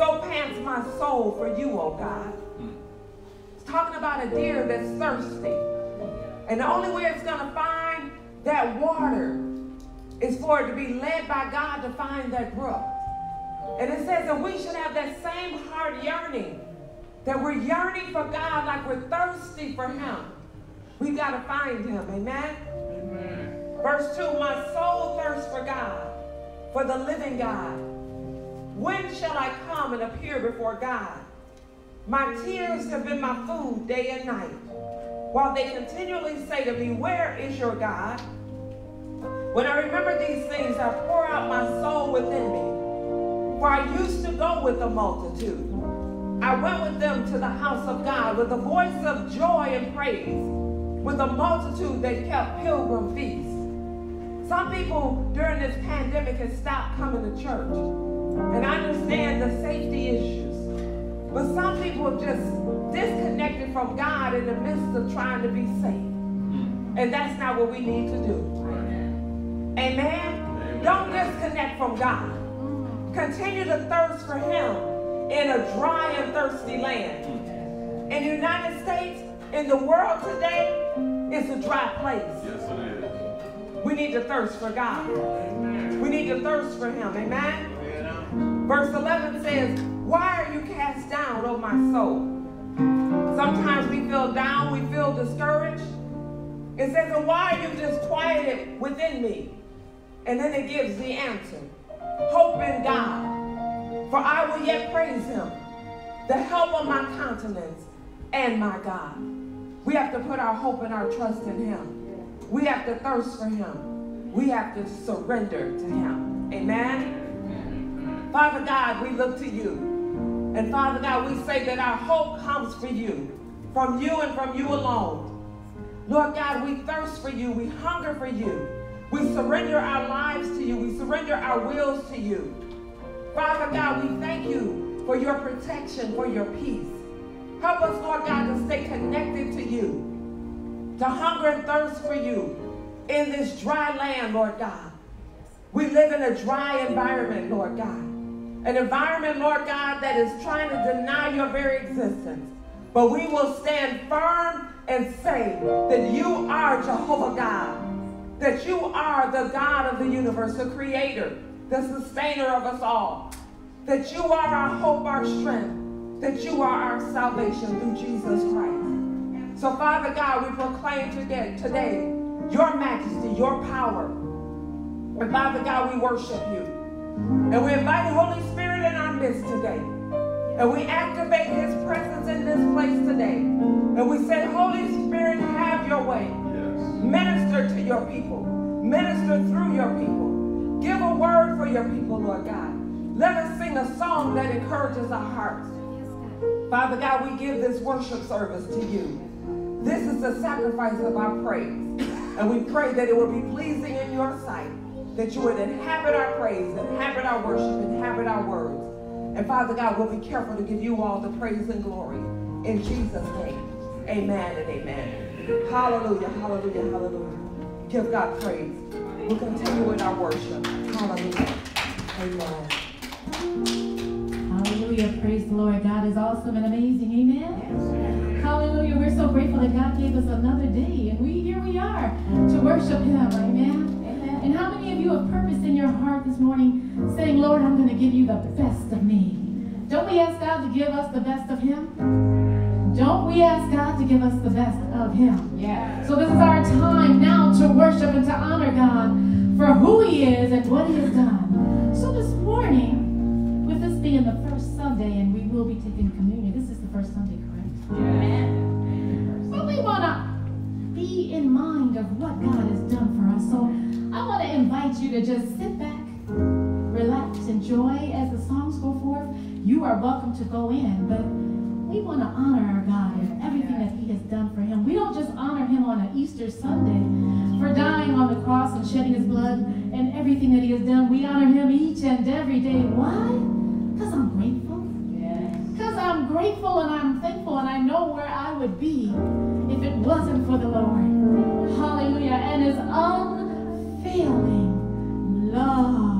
so pants my soul for you, O God. It's talking about a deer that's thirsty. And the only way it's going to find that water is for it to be led by God to find that brook. And it says that we should have that same heart yearning. That we're yearning for God like we're thirsty for Him. We got to find Him. Amen? Amen? Verse 2 My soul thirsts for God, for the living God. When shall I come and appear before God? My tears have been my food day and night, while they continually say to me, Where is your God? When I remember these things, I pour out my soul within me. For I used to go with the multitude. I went with them to the house of God with a voice of joy and praise, with a multitude that kept pilgrim feasts. Some people during this pandemic have stopped coming to church. And I understand the safety issues. But some people have just disconnected from God in the midst of trying to be safe. Hmm. And that's not what we need to do. Amen. Amen. Don't disconnect from God. Hmm. Continue to thirst for him in a dry and thirsty land. Hmm. In the United States, in the world today, it's a dry place. Yes, it is. We need to thirst for God. Amen. We need to thirst for him. Amen? Verse 11 says, Why are you cast down, O my soul? Sometimes we feel down, we feel discouraged. It says, and why are you disquieted within me? And then it gives the answer hope in God, for I will yet praise him, the help of my countenance and my God. We have to put our hope and our trust in him. We have to thirst for him. We have to surrender to him. Amen? Father God, we look to you. And Father God, we say that our hope comes for you, from you and from you alone. Lord God, we thirst for you. We hunger for you. We surrender our lives to you. We surrender our wills to you. Father God, we thank you for your protection, for your peace. Help us, Lord God, to stay connected to you, to hunger and thirst for you in this dry land, Lord God. We live in a dry environment, Lord God. An environment, Lord God, that is trying to deny your very existence. But we will stand firm and say that you are Jehovah God that you are the God of the universe, the creator, the sustainer of us all, that you are our hope, our strength, that you are our salvation through Jesus Christ. So, Father God, we proclaim today, today your majesty, your power. And Father God, we worship you. And we invite the Holy Spirit in our midst today. And we activate his presence in this place today. And we say, Holy Spirit, have your way. Minister to your people. Minister through your people. Give a word for your people, Lord God. Let us sing a song that encourages our hearts. Father God, we give this worship service to you. This is the sacrifice of our praise. And we pray that it will be pleasing in your sight. That you would inhabit our praise, inhabit our worship, inhabit our words. And Father God, we'll be careful to give you all the praise and glory. In Jesus' name, amen and amen. Hallelujah, hallelujah, hallelujah. Give God praise. We'll continue with our worship. Hallelujah. Amen. Hallelujah. Praise the Lord. God is awesome and amazing. Amen. Hallelujah. We're so grateful that God gave us another day. And we here we are to worship Him. Amen. And how many of you have purpose in your heart this morning saying, Lord, I'm going to give you the best of me? Don't we ask God to give us the best of Him? Don't we ask God to give us the best of Him? Yeah. So this is our time now to worship and to honor God for who He is and what He has done. So this morning, with this being the first Sunday, and we will be taking communion, this is the first Sunday, correct? Yeah. But we want to be in mind of what God has done for us. So I want to invite you to just sit back, relax, enjoy as the songs go forth. You are welcome to go in, but we want to honor our God and everything that He has done for Him. We don't just honor Him on an Easter Sunday for dying on the cross and shedding His blood and everything that He has done. We honor Him each and every day. Why? Because I'm grateful. Because I'm grateful and I'm thankful and I know where I would be if it wasn't for the Lord. Hallelujah. And His unfailing love.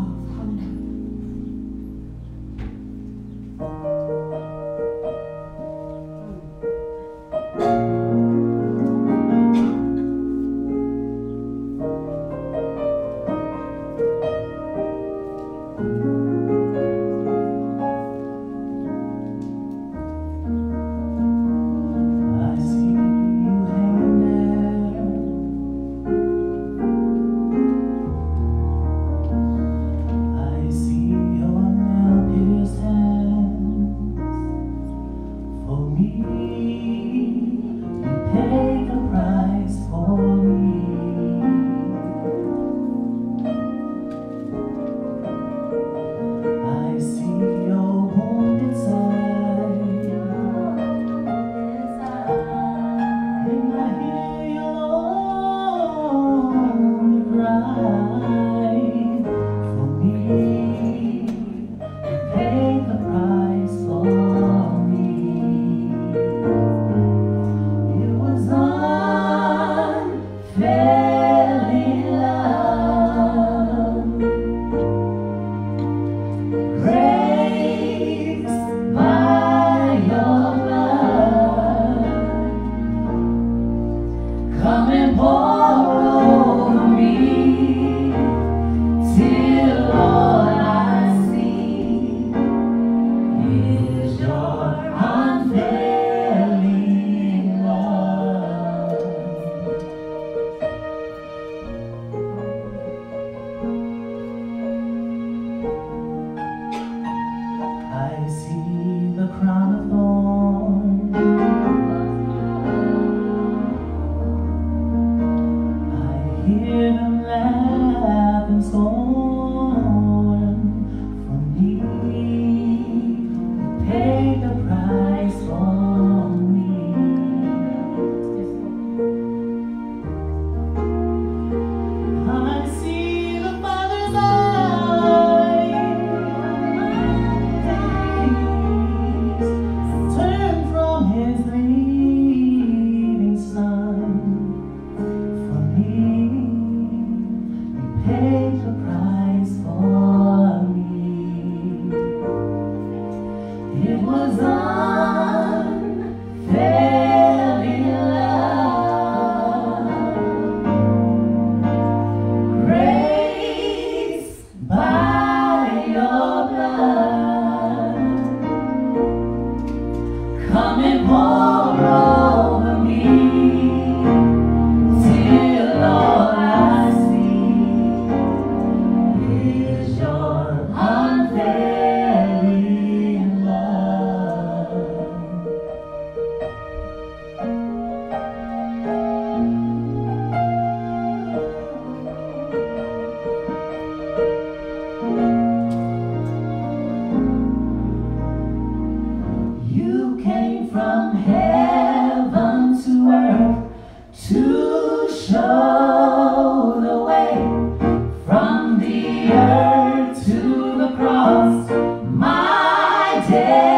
Yeah.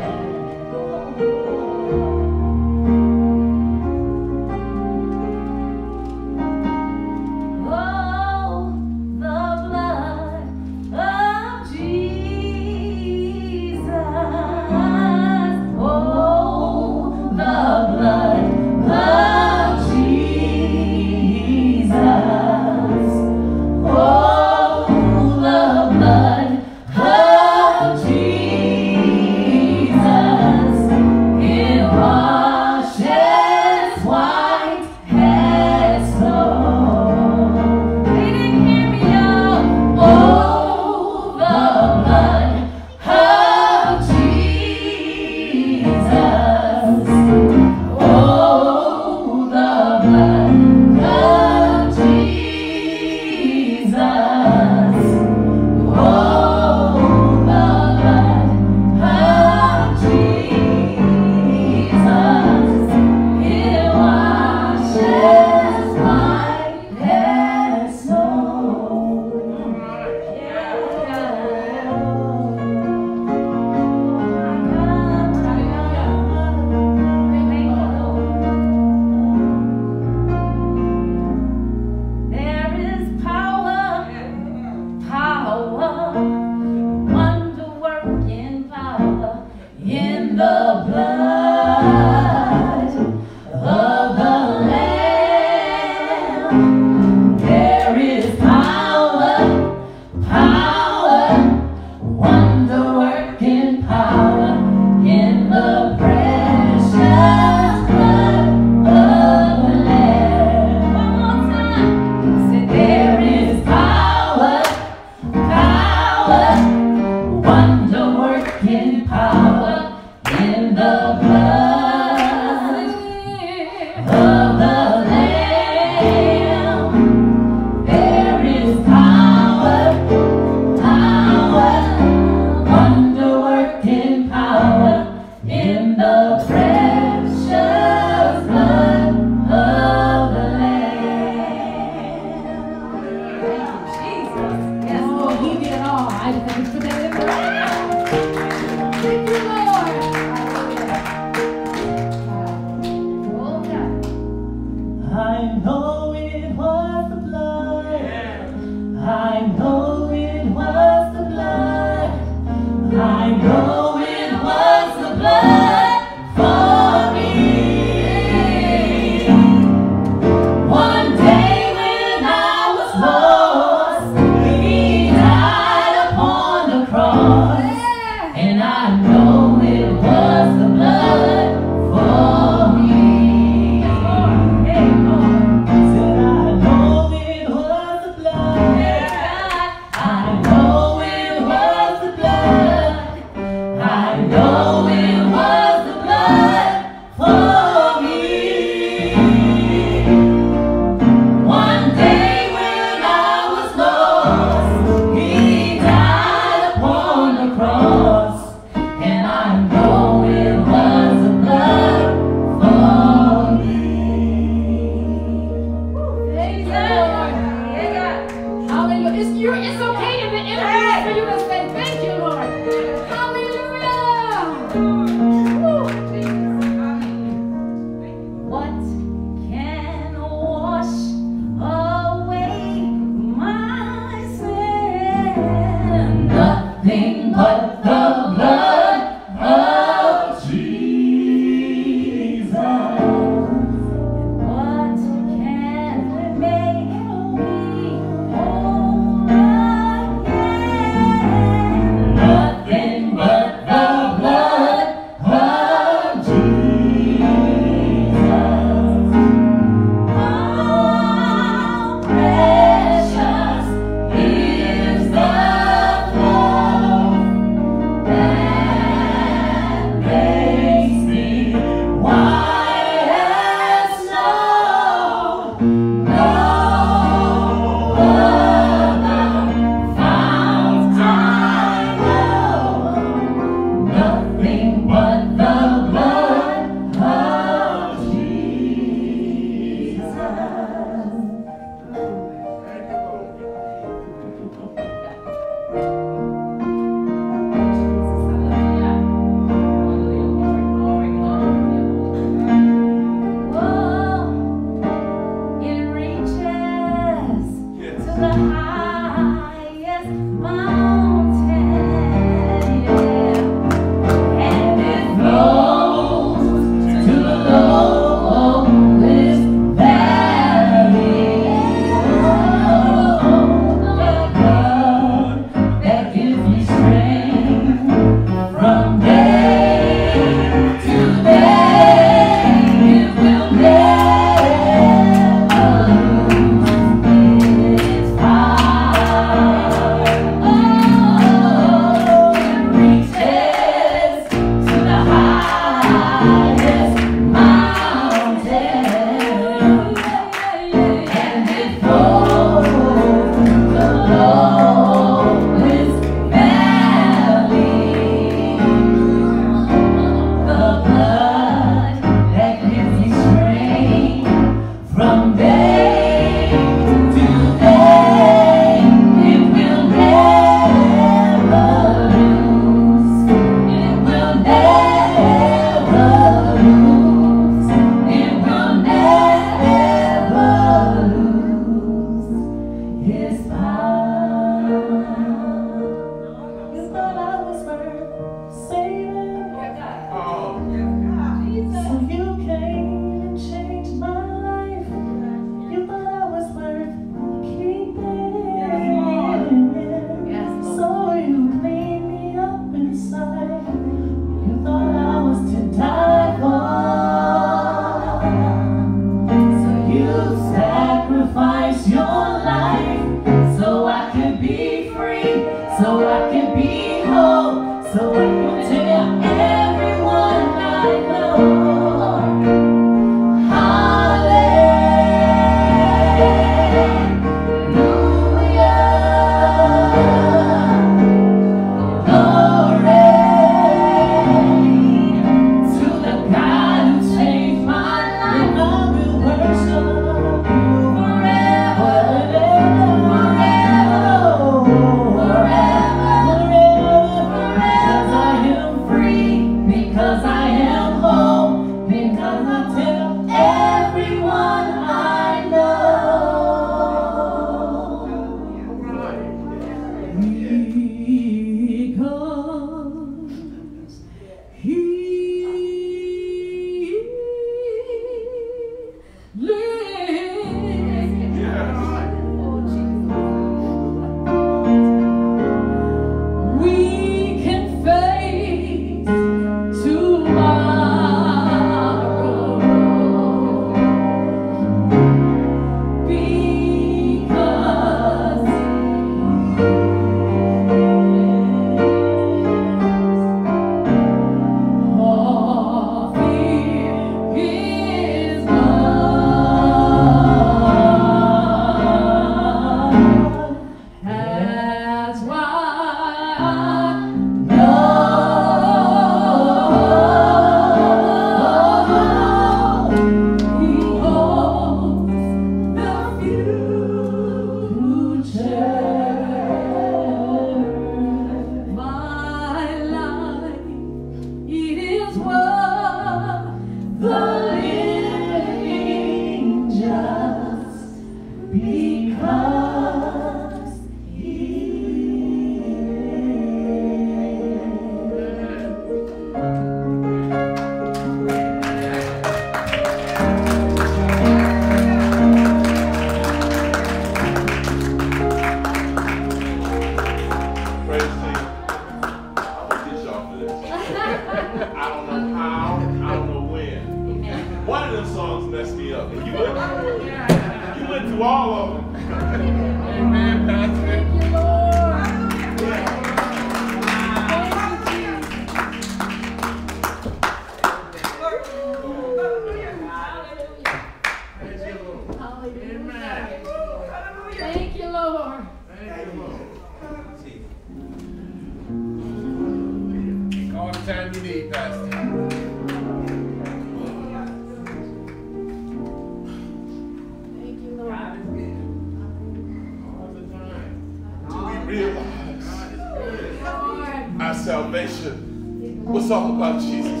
All about Jesus?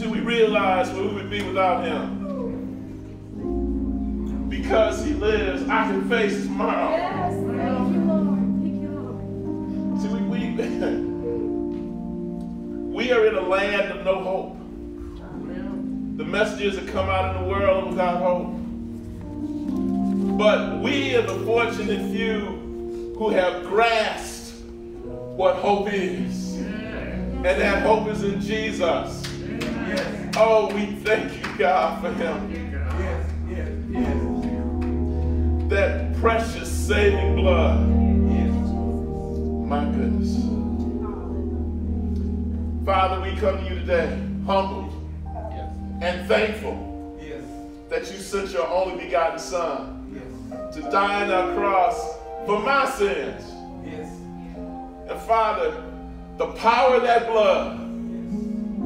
Do we realize where we would be without him? Because he lives, I can face tomorrow. Yes. Thank you, Lord. Thank you, Lord. See, we, we, we are in a land of no hope. The messages that come out in the world without hope. But we are the fortunate few who have grasped hope is. And that hope is in Jesus. Oh, we thank you, God, for him. That precious saving blood. My goodness. Father, we come to you today humbled and thankful that you sent your only begotten Son to die on that cross for my sins. And Father, the power of that blood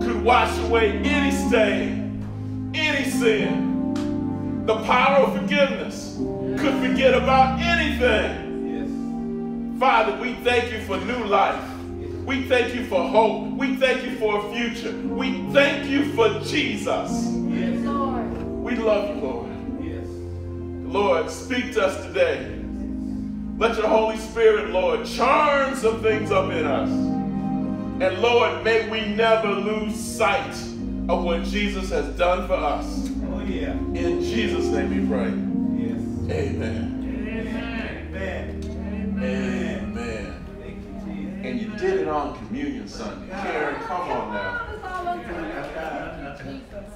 could wash away any stain, any sin. The power of forgiveness could forget about anything. Father, we thank you for new life. We thank you for hope. We thank you for a future. We thank you for Jesus. Yes, Lord. We love you, Lord. Yes. Lord, speak to us today. Let your Holy Spirit, Lord, churn some things up in us. And Lord, may we never lose sight of what Jesus has done for us. Oh, yeah. In Jesus' name we pray. Yes. Amen. Amen. And you did it on Communion Sunday. Karen, come on now. It's all up to you. Jesus.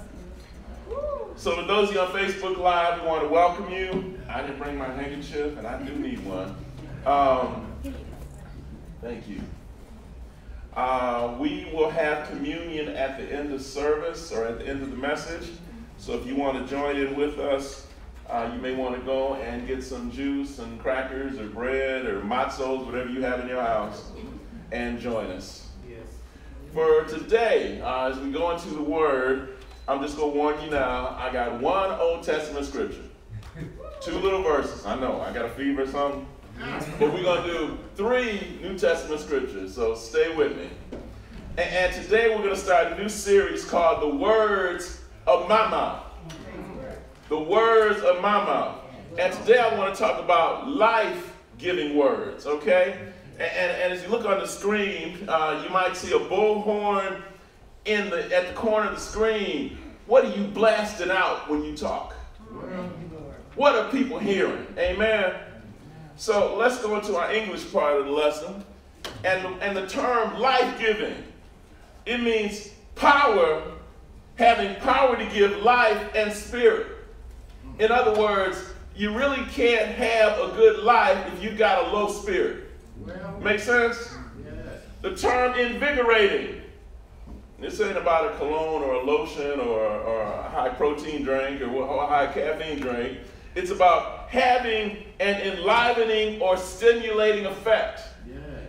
Woo. So to those of you on Facebook Live, we want to welcome you. I didn't bring my handkerchief, and I do need one. Um, thank you. Uh, we will have communion at the end of service or at the end of the message. So if you want to join in with us, uh, you may want to go and get some juice and crackers or bread or matzos, whatever you have in your house, and join us. For today, uh, as we go into the Word, I'm just going to warn you now, I got one Old Testament scripture, two little verses. I know, I got a fever or something. But we're going to do three New Testament scriptures, so stay with me. And, and today we're going to start a new series called The Words of My Mouth. The Words of My Mouth. And today I want to talk about life giving words, okay? And, and, and as you look on the screen, uh, you might see a bullhorn in the, at the corner of the screen. What are you blasting out when you talk? What are people hearing? Amen. So let's go into our English part of the lesson. And, and the term life giving, it means power, having power to give life and spirit. In other words, you really can't have a good life if you got a low spirit. Make sense? The term invigorating. This ain't about a cologne or a lotion or, or a high protein drink or a high caffeine drink. It's about having an enlivening or stimulating effect.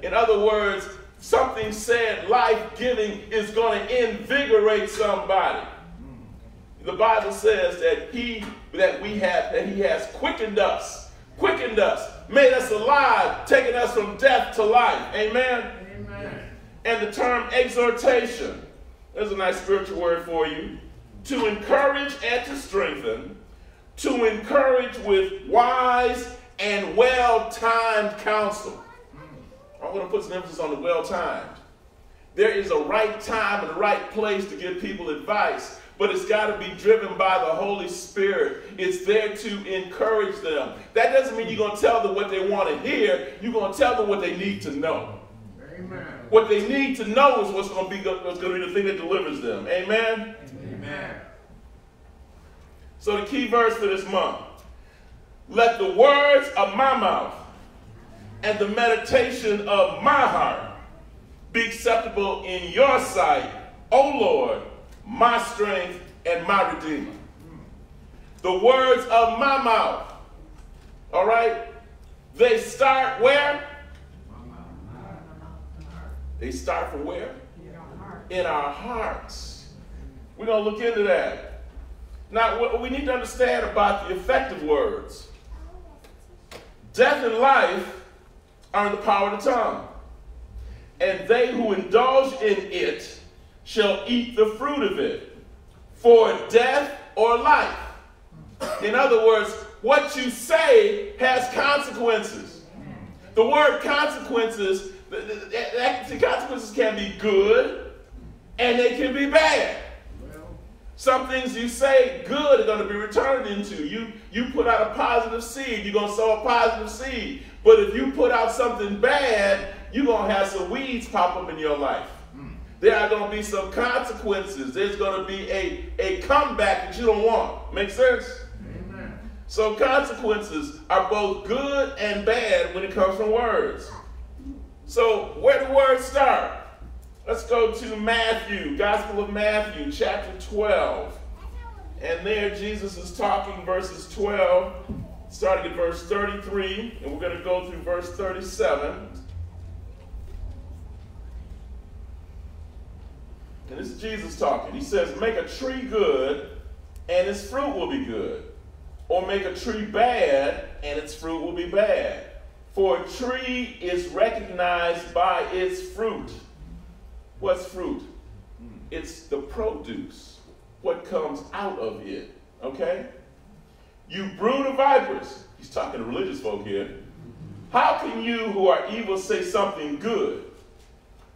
In other words, something said life giving is going to invigorate somebody. Mm. The Bible says that he that we have that he has quickened us, quickened us, made us alive, taken us from death to life. Amen. Amen. And the term exhortation, there's a nice spiritual word for you, to encourage and to strengthen, to encourage with wise and well-timed counsel. I want to put some emphasis on the well-timed. There is a right time and a right place to give people advice, but it's got to be driven by the Holy Spirit. It's there to encourage them. That doesn't mean you're going to tell them what they want to hear. You're going to tell them what they need to know. Amen. What they need to know is what's going to be what's going to be the thing that delivers them. Amen. Amen. So the key verse for this month. Let the words of my mouth and the meditation of my heart be acceptable in your sight, O Lord, my strength and my redeemer. The words of my mouth, all right, they start where? They start from where? In our hearts. We're going to look into that. Now, what we need to understand about the effective words death and life are in the power of the tongue, and they who indulge in it shall eat the fruit of it, for death or life. In other words, what you say has consequences. The word consequences, the, the, the consequences can be good and they can be bad. Some things you say good are going to be returned into. You, you put out a positive seed, you're going to sow a positive seed. But if you put out something bad, you're going to have some weeds pop up in your life. Hmm. There are going to be some consequences. There's going to be a, a comeback that you don't want. Make sense? Amen. So consequences are both good and bad when it comes from words. So where do words start? Let's go to Matthew, Gospel of Matthew, chapter 12. And there Jesus is talking verses 12, starting at verse 33, and we're going to go through verse 37. And this is Jesus talking. He says, Make a tree good, and its fruit will be good. Or make a tree bad, and its fruit will be bad. For a tree is recognized by its fruit. What's fruit? Hmm. It's the produce, what comes out of it. Okay? You brood of vipers. He's talking to religious folk here. How can you who are evil say something good?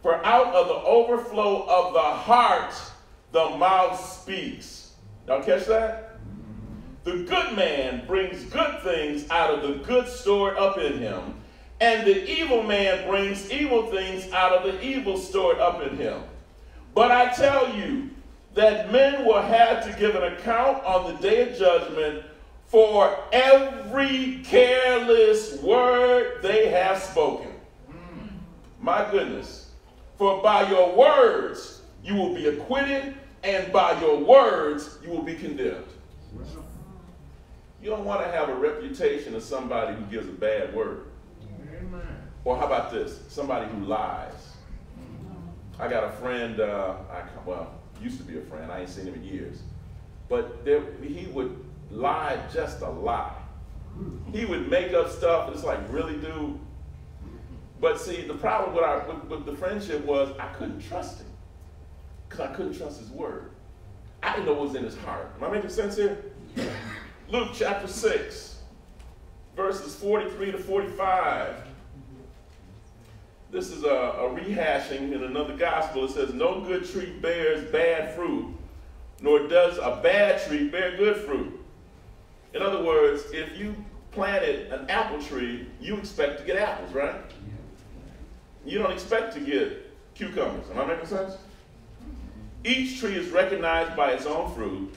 For out of the overflow of the heart, the mouth speaks. Y'all catch that? The good man brings good things out of the good stored up in him and the evil man brings evil things out of the evil stored up in him. But I tell you that men will have to give an account on the day of judgment for every careless word they have spoken. My goodness. For by your words you will be acquitted, and by your words you will be condemned. You don't want to have a reputation of somebody who gives a bad word. Amen. Or how about this? Somebody who lies. I got a friend, uh, I, well, used to be a friend. I ain't seen him in years. But there, he would lie just a lie. He would make up stuff, and it's like, really, dude? But see, the problem with, our, with, with the friendship was I couldn't trust him because I couldn't trust his word. I didn't know what was in his heart. Am I making sense here? Luke chapter 6, verses 43 to 45. This is a, a, rehashing in another gospel. It says, No good tree bears bad fruit, nor does a bad tree bear good fruit. In other words, if you planted an apple tree, you expect to get apples, right? You don't expect to get cucumbers. Am I making sense? Each tree is recognized by its own fruit.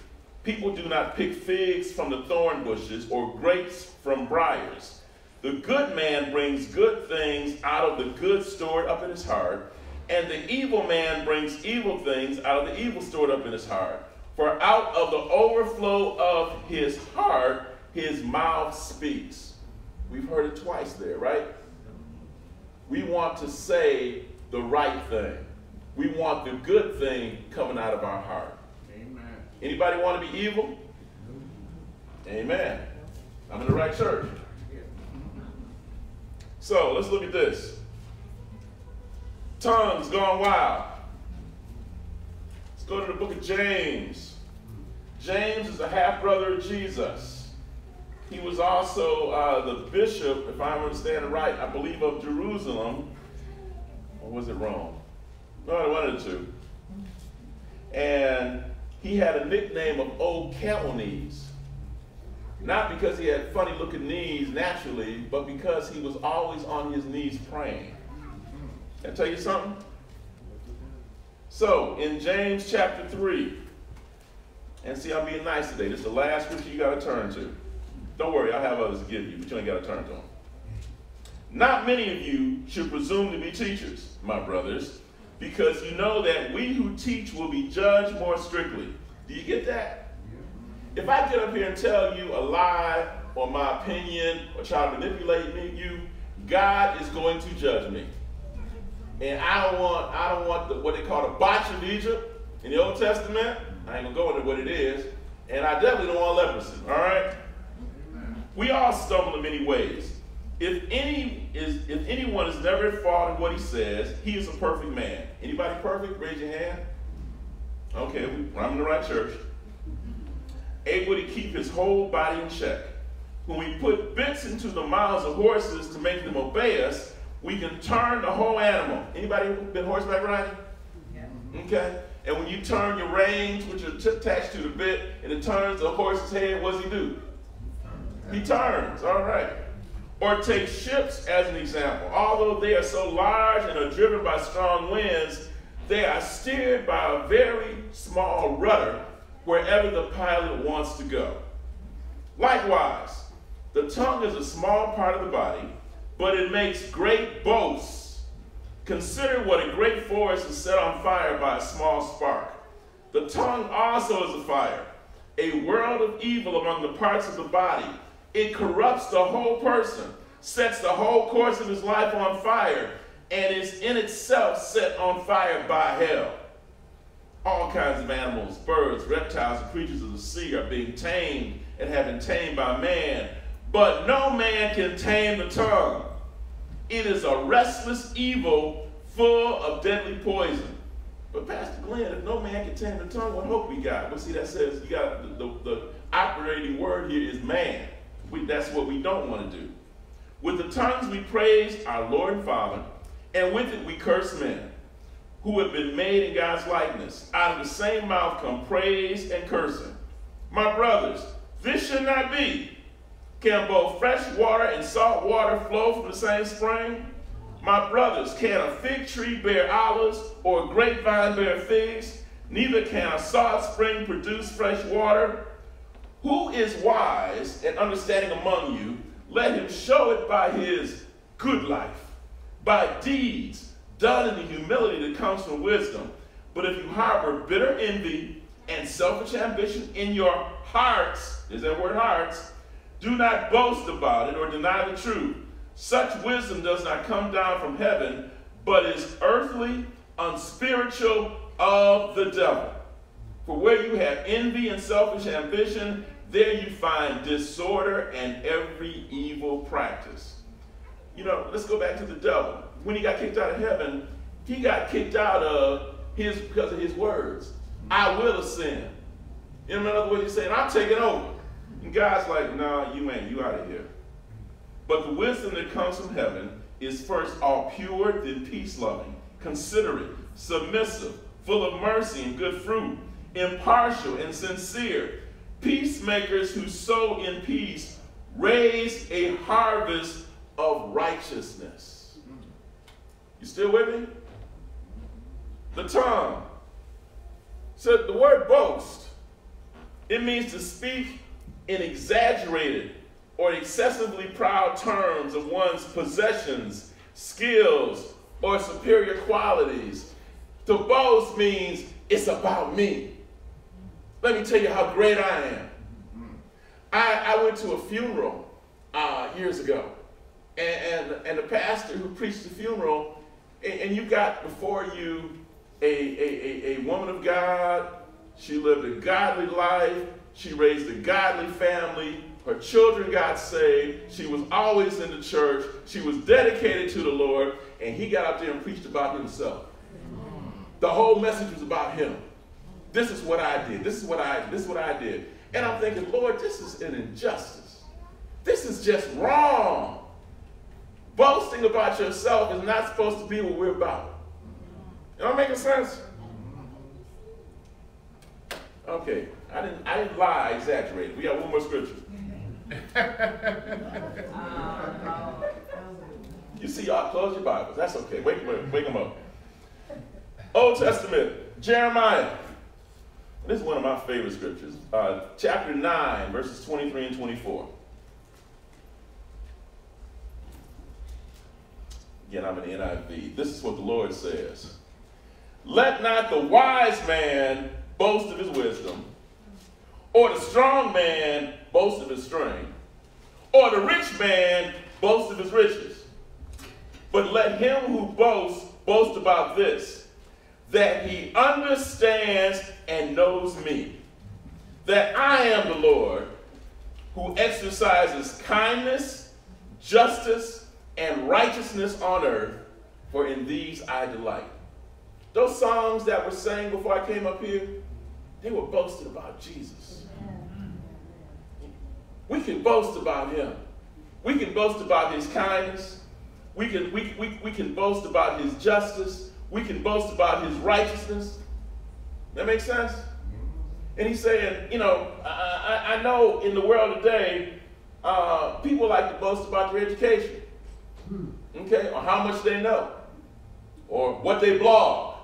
People do not pick figs from the thorn bushes or grapes from briars. The good man brings good things out of the good stored up in his heart, and the evil man brings evil things out of the evil stored up in his heart. For out of the overflow of his heart, his mouth speaks. We've heard it twice there, right? We want to say the right thing. We want the good thing coming out of our heart. Anybody want to be evil? Amen. I'm in the right church. So let's look at this. Tongues gone wild. Let's go to the book of James. James is a half brother of Jesus. He was also uh, the bishop, if I'm understanding right, I believe of Jerusalem. Or was it Rome? No, one of the two. And he had a nickname of Old Camel Knees. Not because he had funny looking knees naturally, but because he was always on his knees praying. Can I tell you something? So, in James chapter 3, And see, I'm being nice today. This is the last scripture you got to turn to. Don't worry, I'll have others to give you, but you ain't got to turn to them. Not many of you should presume to be teachers, my brothers, because you know that we who teach will be judged more strictly. Do you get that? If I get up here and tell you a lie or my opinion or try to manipulate me, you, God is going to judge me. And I don't want, I don't want the, what they call the botch of Egypt in the Old Testament. I ain't gonna go into what it is. And I definitely don't want leprosy, all right? We all stumble in many ways. If any is if anyone has never fought in what he says, he is a perfect man. Anybody perfect? Raise your hand. Okay, I'm in the right church. Able to keep his whole body in check. When we put bits into the mouths of horses to make them obey us, we can turn the whole animal. Anybody been horseback riding? Yeah. Okay. And when you turn your reins, which are attached to the bit, and it turns the horse's head, what does he do? He turns. All right. Or take ships as an example. Although they are so large and are driven by strong winds, they are steered by a very small rudder wherever the pilot wants to go. Likewise, the tongue is a small part of the body, but it makes great boasts. Consider what a great forest is set on fire by a small spark. The tongue also is a fire, a world of evil among the parts of the body. It corrupts the whole person, sets the whole course of his life on fire, and is in itself set on fire by hell. All kinds of animals, birds, reptiles, and creatures of the sea are being tamed and have been tamed by man but no man can tame the tongue. It is a restless evil full of deadly poison. But Pastor Glen, if no man can tame the tongue, what hope we got? Well, see, that says you got the, the, the operating word here is man. We, that's what we don't want to do. With the tongues we praise our Lord and Father, and with it we curse men who have been made in God's likeness. Out of the same mouth come praise and cursing. My brothers, this should not be. Can both fresh water and salt water flow from the same spring? My brothers, can a fig tree bear olives or a grapevine bear figs? Neither can a salt spring produce fresh water. Who is wise and understanding among you? Let him show it by his good life, by deeds done in the humility that comes from wisdom. But if you harbor bitter envy and selfish ambition in your hearts, is that word hearts? Do not boast about it or deny the truth. Such wisdom does not come down from heaven, but is earthly, unspiritual, of the devil. For where you have envy and selfish ambition, there you find disorder and every evil practice. You know, let's go back to the devil. When he got kicked out of heaven, he got kicked out of his because of his words. I will ascend. In other words, he's saying, I'm taking over. And God's like, nah, you ain't, you out of here. But the wisdom that comes from heaven is first all pure, then peace loving, considerate, submissive, full of mercy and good fruit, impartial and sincere. Peacemakers who sow in peace raise a harvest of righteousness. You still with me? The tongue. So the word boast, it means to speak in exaggerated or excessively proud terms of one's possessions, skills, or superior qualities. To boast means it's about me. Let me tell you how great I am. I, I went to a funeral uh, years ago, and, and, and the pastor who preached the funeral, and, and you got before you a, a, a, a woman of God, she lived a godly life, she raised a godly family. Her children got saved. She was always in the church. She was dedicated to the Lord. And he got up there and preached about himself. The whole message was about him. This is what I did. This is what I this is what I did. And I'm thinking, Lord, this is an injustice. This is just wrong. Boasting about yourself is not supposed to be what we're about. Am I making sense? Okay. I didn't, I didn't lie, I exaggerated. We got one more scripture. you see, y'all close your Bibles. That's okay. Wake, wake, wake them up. Old Testament, Jeremiah. This is one of my favorite scriptures. Uh, chapter 9, verses 23 and 24. Again, I'm in NIV. This is what the Lord says. Let not the wise man boast of his wisdom, or the strong man boast of his strength, or the rich man boast of his riches. But let him who boasts boast about this, that he understands and knows me, that I am the Lord who exercises kindness, justice, and righteousness on earth, for in these I delight. Those songs that were sang before I came up here, they were boasting about Jesus. We can boast about him. We can boast about his kindness. We can, we, we, we can boast about his justice. We can boast about his righteousness. That makes sense? And he's saying, you know, I, I, know in the world today, uh, people like to boast about their education, okay, or how much they know, or what they blog,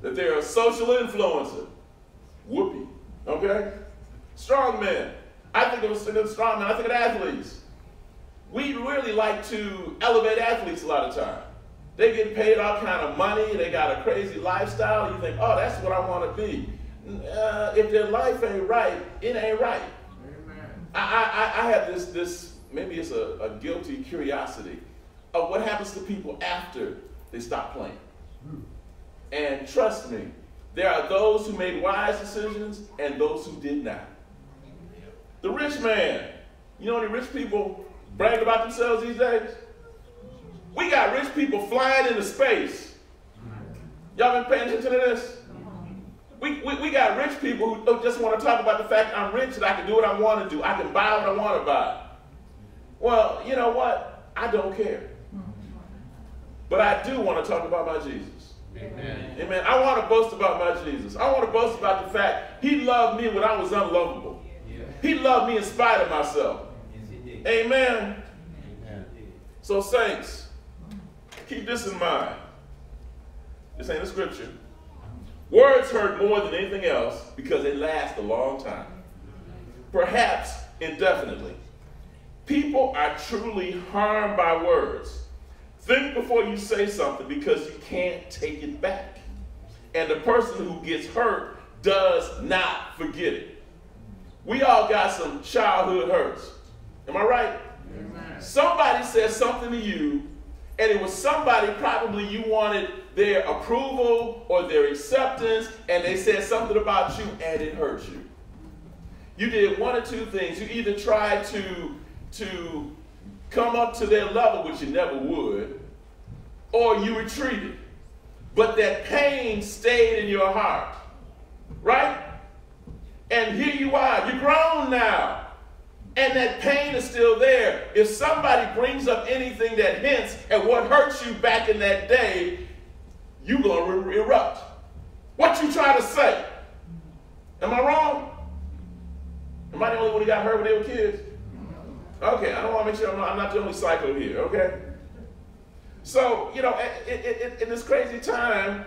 that they're a social influencer. Whoopee, okay? Strong men. I think of a strong men, I think of athletes. We really like to elevate athletes a lot of time. They get paid all kind of money, they got a crazy lifestyle, you think, oh, that's what I want to be. Uh, if their life ain't right, it ain't right. Amen. I, I, I have this, this maybe it's a, a guilty curiosity of what happens to people after they stop playing. And trust me, there are those who made wise decisions and those who did not. The rich man, you know any rich people brag about themselves these days? We got rich people flying into space. Y'all been paying attention to this? We, we, we got rich people who just want to talk about the fact I'm rich and I can do what I want to do. I can buy what I want to buy. Well, you know what? I don't care. But I do want to talk about my Jesus. Amen. Amen. I want to boast about my Jesus. I want to boast about the fact he loved me when I was unlovable. Yeah. He loved me in spite of myself. Yes, Amen. Amen. So, saints, keep this in mind. This ain't a scripture. Words hurt more than anything else because they last a long time, perhaps indefinitely. People are truly harmed by words. Think before you say something because you can't take it back. And the person who gets hurt does not forget it. We all got some childhood hurts. Am I right? Amen. Somebody said something to you, and it was somebody probably you wanted their approval or their acceptance, and they said something about you and it hurt you. You did one or two things. You either tried to, to come up to their level, which you never would, or you retreated. But that pain stayed in your heart. Right? And here you are. You're grown now. And that pain is still there. If somebody brings up anything that hints at what hurt you back in that day, you're going to erupt. What you trying to say? Am I wrong? Am I the only one who got hurt when they were kids? Okay, I don't want to make sure I'm not, I'm not the only psycho here, okay? So, you know, in, this crazy time,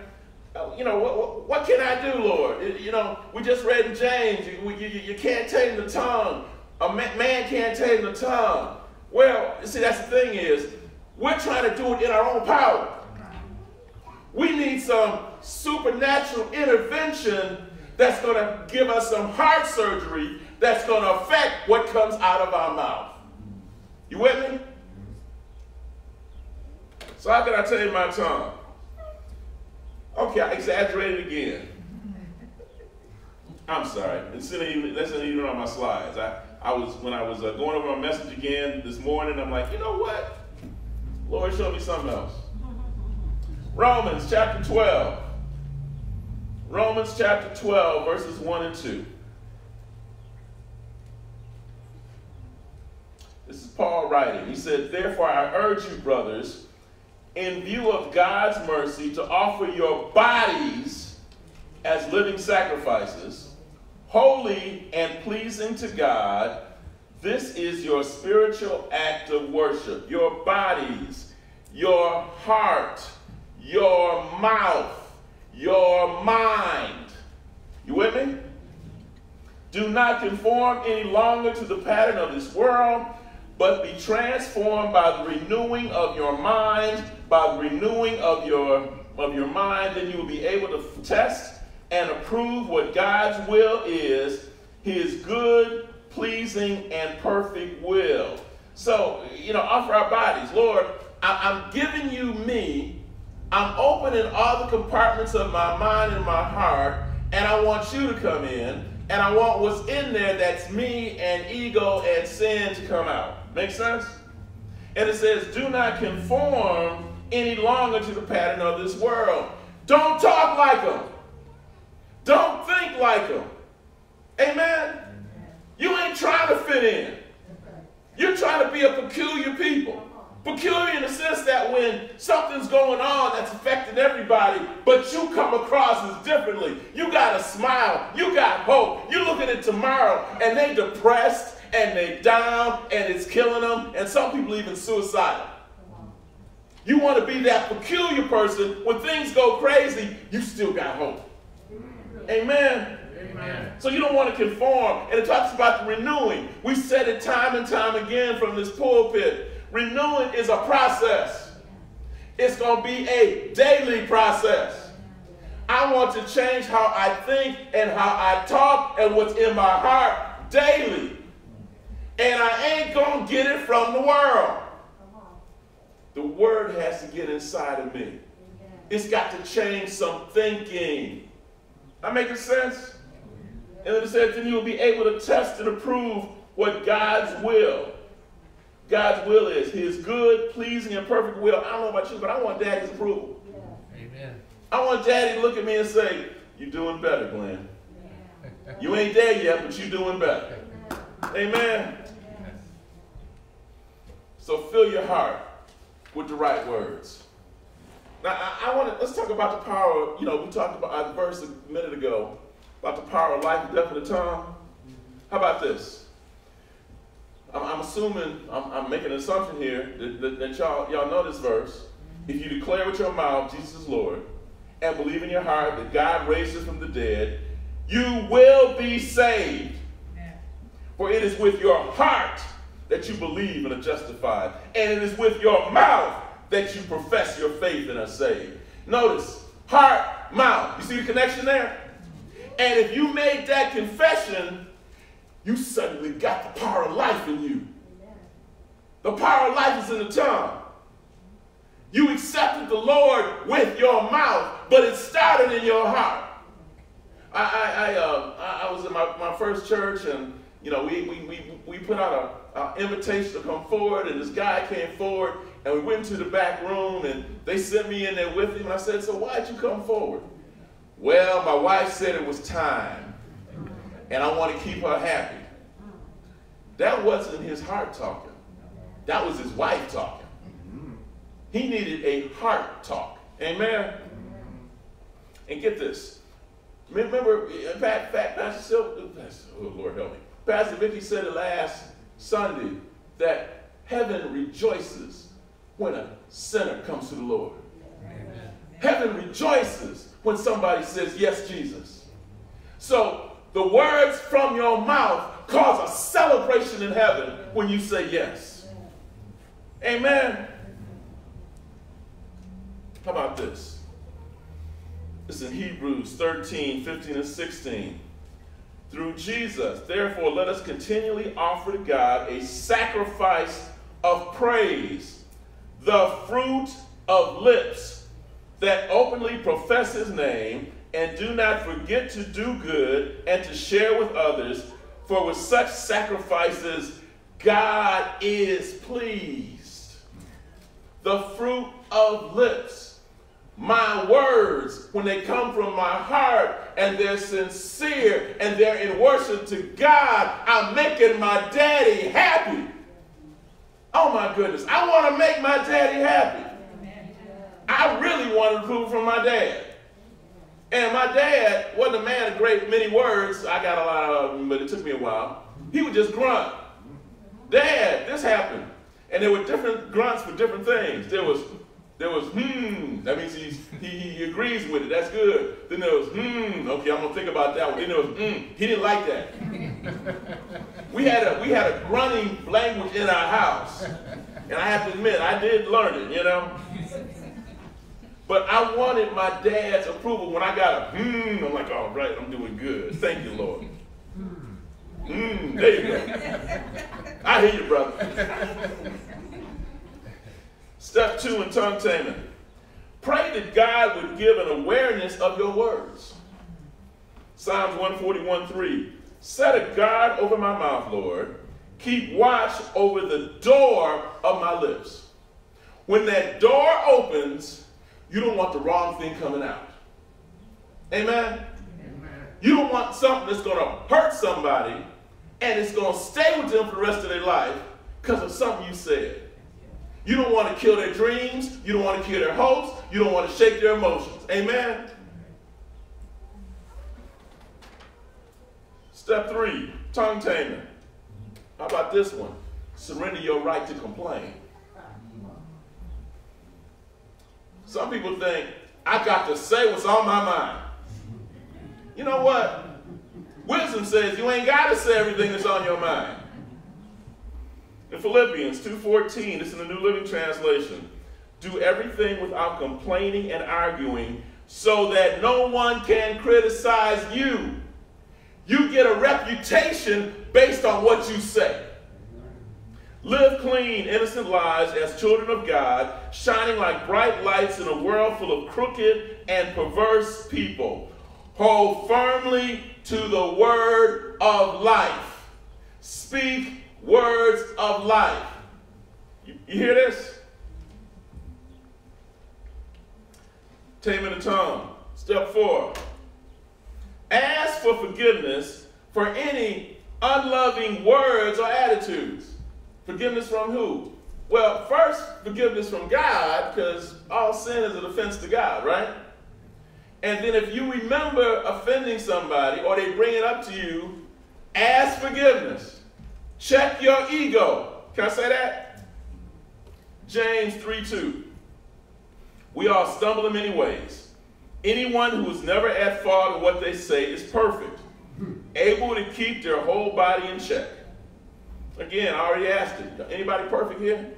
uh, you know, what, what, can I do, Lord? You know, we just read in James, you, you, you can't tame the tongue. A man, can't tame the tongue. Well, see, that's the thing is, we're trying to do it in our own power. We need some supernatural intervention that's going to give us some heart surgery that's going to affect what comes out of our mouth. You with me? So how can I tame my tongue? Okay, I exaggerated again. I'm sorry. It's not even, that's not even on my slides. I, I was when I was uh, going over my message again this morning. I'm like, you know what? Lord, show me something else. Romans chapter 12. Romans chapter 12, verses 1 and 2. This is Paul writing. He said, Therefore I urge you, brothers, in view of God's mercy, to offer your bodies as living sacrifices, holy and pleasing to God. This is your spiritual act of worship. Your bodies, your heart, your mouth, your mind. You with me? Do not conform any longer to the pattern of this world, but be transformed by the renewing of your mind, by the renewing of your of your mind, then you will be able to test and approve what God's will is, his good, pleasing, and perfect will. So, you know, offer our bodies. Lord, I- am giving you me. I'm opening all the compartments of my mind and my heart, and I want you to come in, and I want what's in there that's me and ego and sin to come out. Make sense? And it says, do not conform any longer to the pattern of this world. Don't talk like them. Don't think like them. Amen? You ain't trying to fit in. You're trying to be a peculiar people. Peculiar in the sense that when something's going on that's affecting everybody, but you come across as differently, you got a smile, you got hope, you look at it tomorrow, and they depressed and they down and it's killing them, and some people even suicidal. You want to be that peculiar person. When things go crazy, you still got hope. Amen. Amen. So you don't want to conform. And it talks about renewing. We said it time and time again from this pulpit. Renewing is a process. It's going to be a daily process. I want to change how I think and how I talk and what's in my heart daily. And I ain't going to get it from the world. The word has to get inside of me. It's got to change some thinking. That making sense? And then it says, then you will be able to test and approve what God's will. God's will is his good, pleasing, and perfect will. I don't know about you, but I want daddy's approval. Amen. I want daddy to look at me and say, You're doing better, Glen. You ain't there yet, but you're doing better. Amen. So fill your heart with the right words. Now, I, I want to, let's talk about the power, you know, we talked about a verse a minute ago about the power of life and death in the tongue. How about this? I'm, I'm assuming, I'm, I'm, making an assumption here that, that, that y'all, y'all know this verse. If you declare with your mouth Jesus is Lord and believe in your heart that God raises from the dead, you will be saved. For it is with your heart that you believe and are justified. And it is with your mouth that you profess your faith and are saved. Notice, heart, mouth. You see the connection there? And if you made that confession, you suddenly got the power of life in you. The power of life is in the tongue. You accepted the Lord with your mouth, but it started in your heart. I, I, I, uh, I was in my, my first church, and you know, we, we, we, we put out a, a invitation to come forward, and this guy came forward, and we went into the back room, and they sent me in there with him, and I said, so why'd you come forward? Well, my wife said it was time, and I want to keep her happy. That wasn't his heart talking. That was his wife talking. He needed a heart talk. Amen? And get this. Remember, in fact, fact Pastor Silver, oh Lord help me. Pastor Vicky said it last Sunday that heaven rejoices when a sinner comes to the Lord. Amen. Heaven rejoices when somebody says, Yes, Jesus. So the words from your mouth cause a celebration in heaven when you say yes. Amen. How about this? It's in Hebrews 13, 15, and 16 through Jesus. Therefore, let us continually offer to God a sacrifice of praise, the fruit of lips that openly profess his name, and do not forget to do good and to share with others, for with such sacrifices, God is pleased. The fruit of lips my words, when they come from my heart and they're sincere and they're in worship to God, I'm making my daddy happy. Oh my goodness, I want to make my daddy happy. I really wanted food from my dad. And my dad wasn't a man of great many words. I got a lot of them, but it took me a while. He would just grunt. Dad, this happened. And there were different grunts for different things. There was There was hmm. That means he's, he, he agrees with it. That's good. Then there was hmm. Okay, I'm gonna think about that one. Then there was hmm. He didn't like that. we had a we had a grunting language in our house, and I have to admit I did learn it. You know. But I wanted my dad's approval when I got a hmm. I'm like, all right, I'm doing good. Thank you, Lord. Hmm. There you go. I hear you, brother. Step two in tongue taming. Pray that God would give an awareness of your words. Psalms 141 3. Set a guard over my mouth, Lord. Keep watch over the door of my lips. When that door opens, you don't want the wrong thing coming out. Amen? Amen. You don't want something that's going to hurt somebody and it's going to stay with them for the rest of their life because of something you said. You don't want to kill their dreams. You don't want to kill their hopes. You don't want to shake their emotions. Amen? Step three, tongue taming. How about this one? Surrender your right to complain. Some people think, I got to say what's on my mind. You know what? Wisdom says you ain't got to say everything that's on your mind. In Philippians 2.14, this is in the New Living Translation. Do everything without complaining and arguing so that no one can criticize you. You get a reputation based on what you say. Live clean, innocent lives as children of God, shining like bright lights in a world full of crooked and perverse people. Hold firmly to the word of life. Speak words of life. You, you hear this? Taming the tongue. Step four. Ask for forgiveness for any unloving words or attitudes. Forgiveness from who? Well, first, forgiveness from God, because all sin is an offense to God, right? And then if you remember offending somebody or they bring it up to you, ask forgiveness. Check your ego. Can I say that? James 3 2. We all stumble in many ways. Anyone who is never at fault in what they say is perfect, able to keep their whole body in check. Again, I already asked it. Anybody perfect here?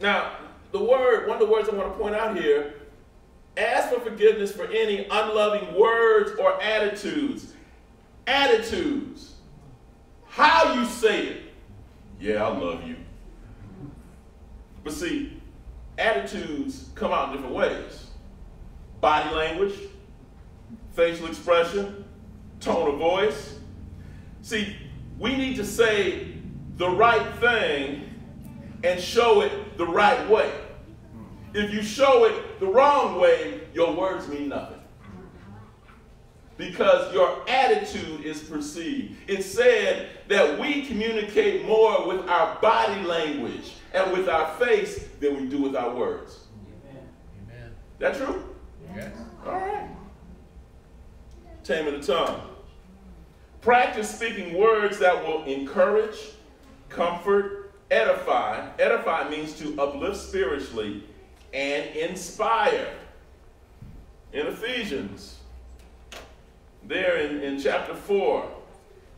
Now, the word, one of the words I want to point out here, ask for forgiveness for any unloving words or attitudes. Attitudes. How you say it. Yeah, I love you. But see, attitudes come out in different ways. Body language, facial expression, tone of voice. See, we need to say the right thing and show it the right way. If you show it the wrong way, your words mean nothing. Because your attitude is perceived. It's said that we communicate more with our body language and with our face than we do with our words. Amen. That true? Yes. All right. Taming the tongue. Practice speaking words that will encourage, comfort, edify. Edify means to uplift spiritually and inspire. In Ephesians, there in, in chapter 4,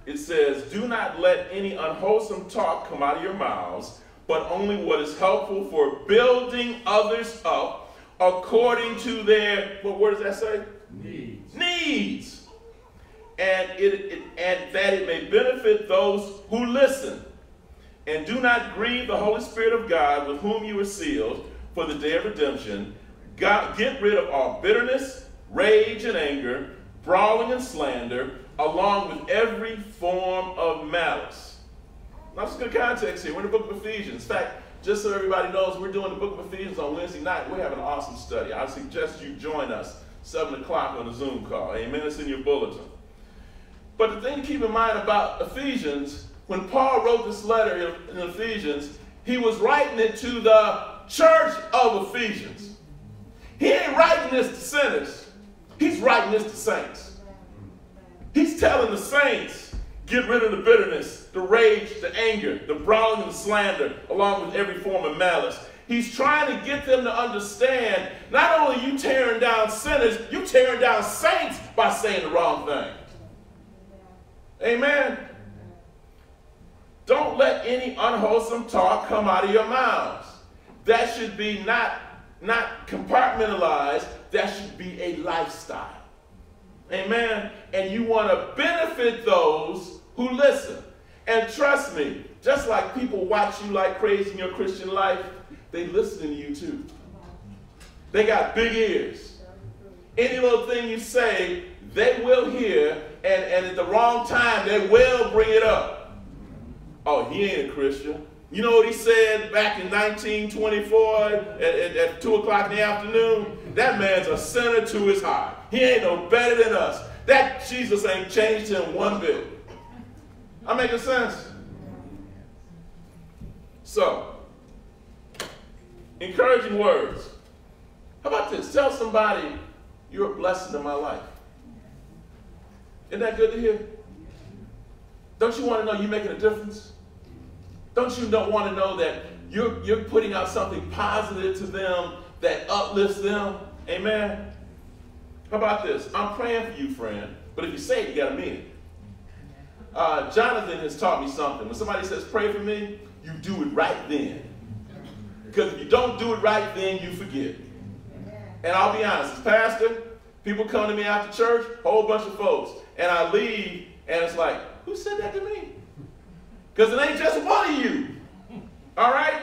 it says, Do not let any unwholesome talk come out of your mouths, but only what is helpful for building others up according to their, what word does that say? Needs. Needs. And, it, it, and that it may benefit those who listen. And do not grieve the Holy Spirit of God with whom you were sealed for the day of redemption. God, get rid of all bitterness, rage, and anger, brawling and slander, along with every form of malice. Now, that's good context here. We're in the book of Ephesians. In fact, just so everybody knows, we're doing the book of Ephesians on Wednesday night. We're having an awesome study. I suggest you join us 7 o'clock on the Zoom call. Amen. It's in your bulletin. But the thing to keep in mind about Ephesians, when Paul wrote this letter in Ephesians, he was writing it to the church of Ephesians. He ain't writing this to sinners. He's writing this to saints. He's telling the saints, get rid of the bitterness, the rage, the anger, the brawling and the slander, along with every form of malice. He's trying to get them to understand not only you tearing down sinners, you tearing down saints by saying the wrong thing. Amen. Don't let any unwholesome talk come out of your mouths. That should be not, not compartmentalized, that should be a lifestyle. Amen. And you want to benefit those who listen. And trust me, just like people watch you like crazy in your Christian life, they listen to you too. They got big ears. Any little thing you say, they will hear, and, and at the wrong time, they will bring it up. Oh, he ain't a Christian. You know what he said back in 1924 at, at, at 2 o'clock in the afternoon? That man's a sinner to his heart. He ain't no better than us. That Jesus ain't changed him one bit. I making sense? So, encouraging words. How about this? Tell somebody you're a blessing in my life. Isn't that good to hear? Don't you want to know you're making a difference? Don't you don't want to know that you're, you're putting out something positive to them that uplifts them? Amen? How about this? I'm praying for you, friend, but if you say it, you got to mean it. Uh, Jonathan has taught me something. When somebody says, pray for me, you do it right then. Because if you don't do it right then, you forget. And I'll be honest, as pastor, people come to me after church, whole bunch of folks, and I leave, and it's like, who said that to me? Because it ain't just one of you. All right?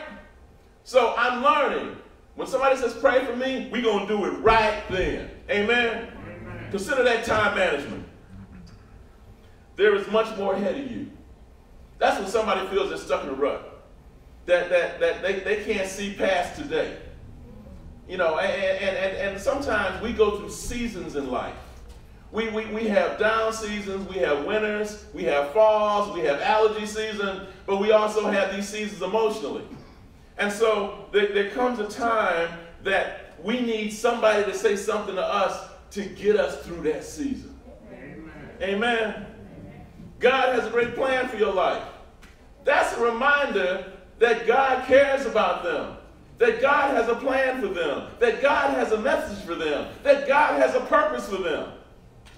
So I'm learning. When somebody says pray for me, we're going to do it right then. Amen? Amen? Consider that time management. There is much more ahead of you. That's when somebody feels they're stuck in a rut. That, that, that they, they can't see past today. You know, and, and, and, and sometimes we go through seasons in life. We, we, we have down seasons, we have winters, we have falls, we have allergy season, but we also have these seasons emotionally. And so there, there comes a time that we need somebody to say something to us to get us through that season. Amen. Amen. God has a great plan for your life. That's a reminder that God cares about them, that God has a plan for them, that God has a message for them, that God has a purpose for them.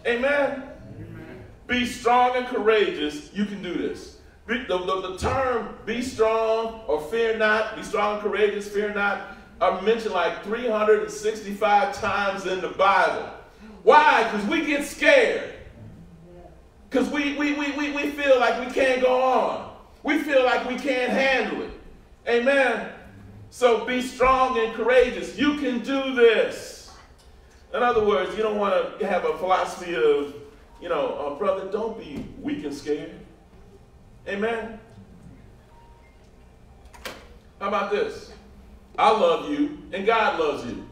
Amen? Amen. Be strong and courageous. You can do this. The, the, the, term be strong or fear not, be strong and courageous, fear not, are mentioned like 365 times in the Bible. Why? Because we get scared. Because we, we, we, we, we feel like we can't go on. We feel like we can't handle it. Amen. So be strong and courageous. You can do this. In other words, you don't want to have a philosophy of, you know, uh, brother, don't be weak and scared. Amen? How about this? I love you and God loves you.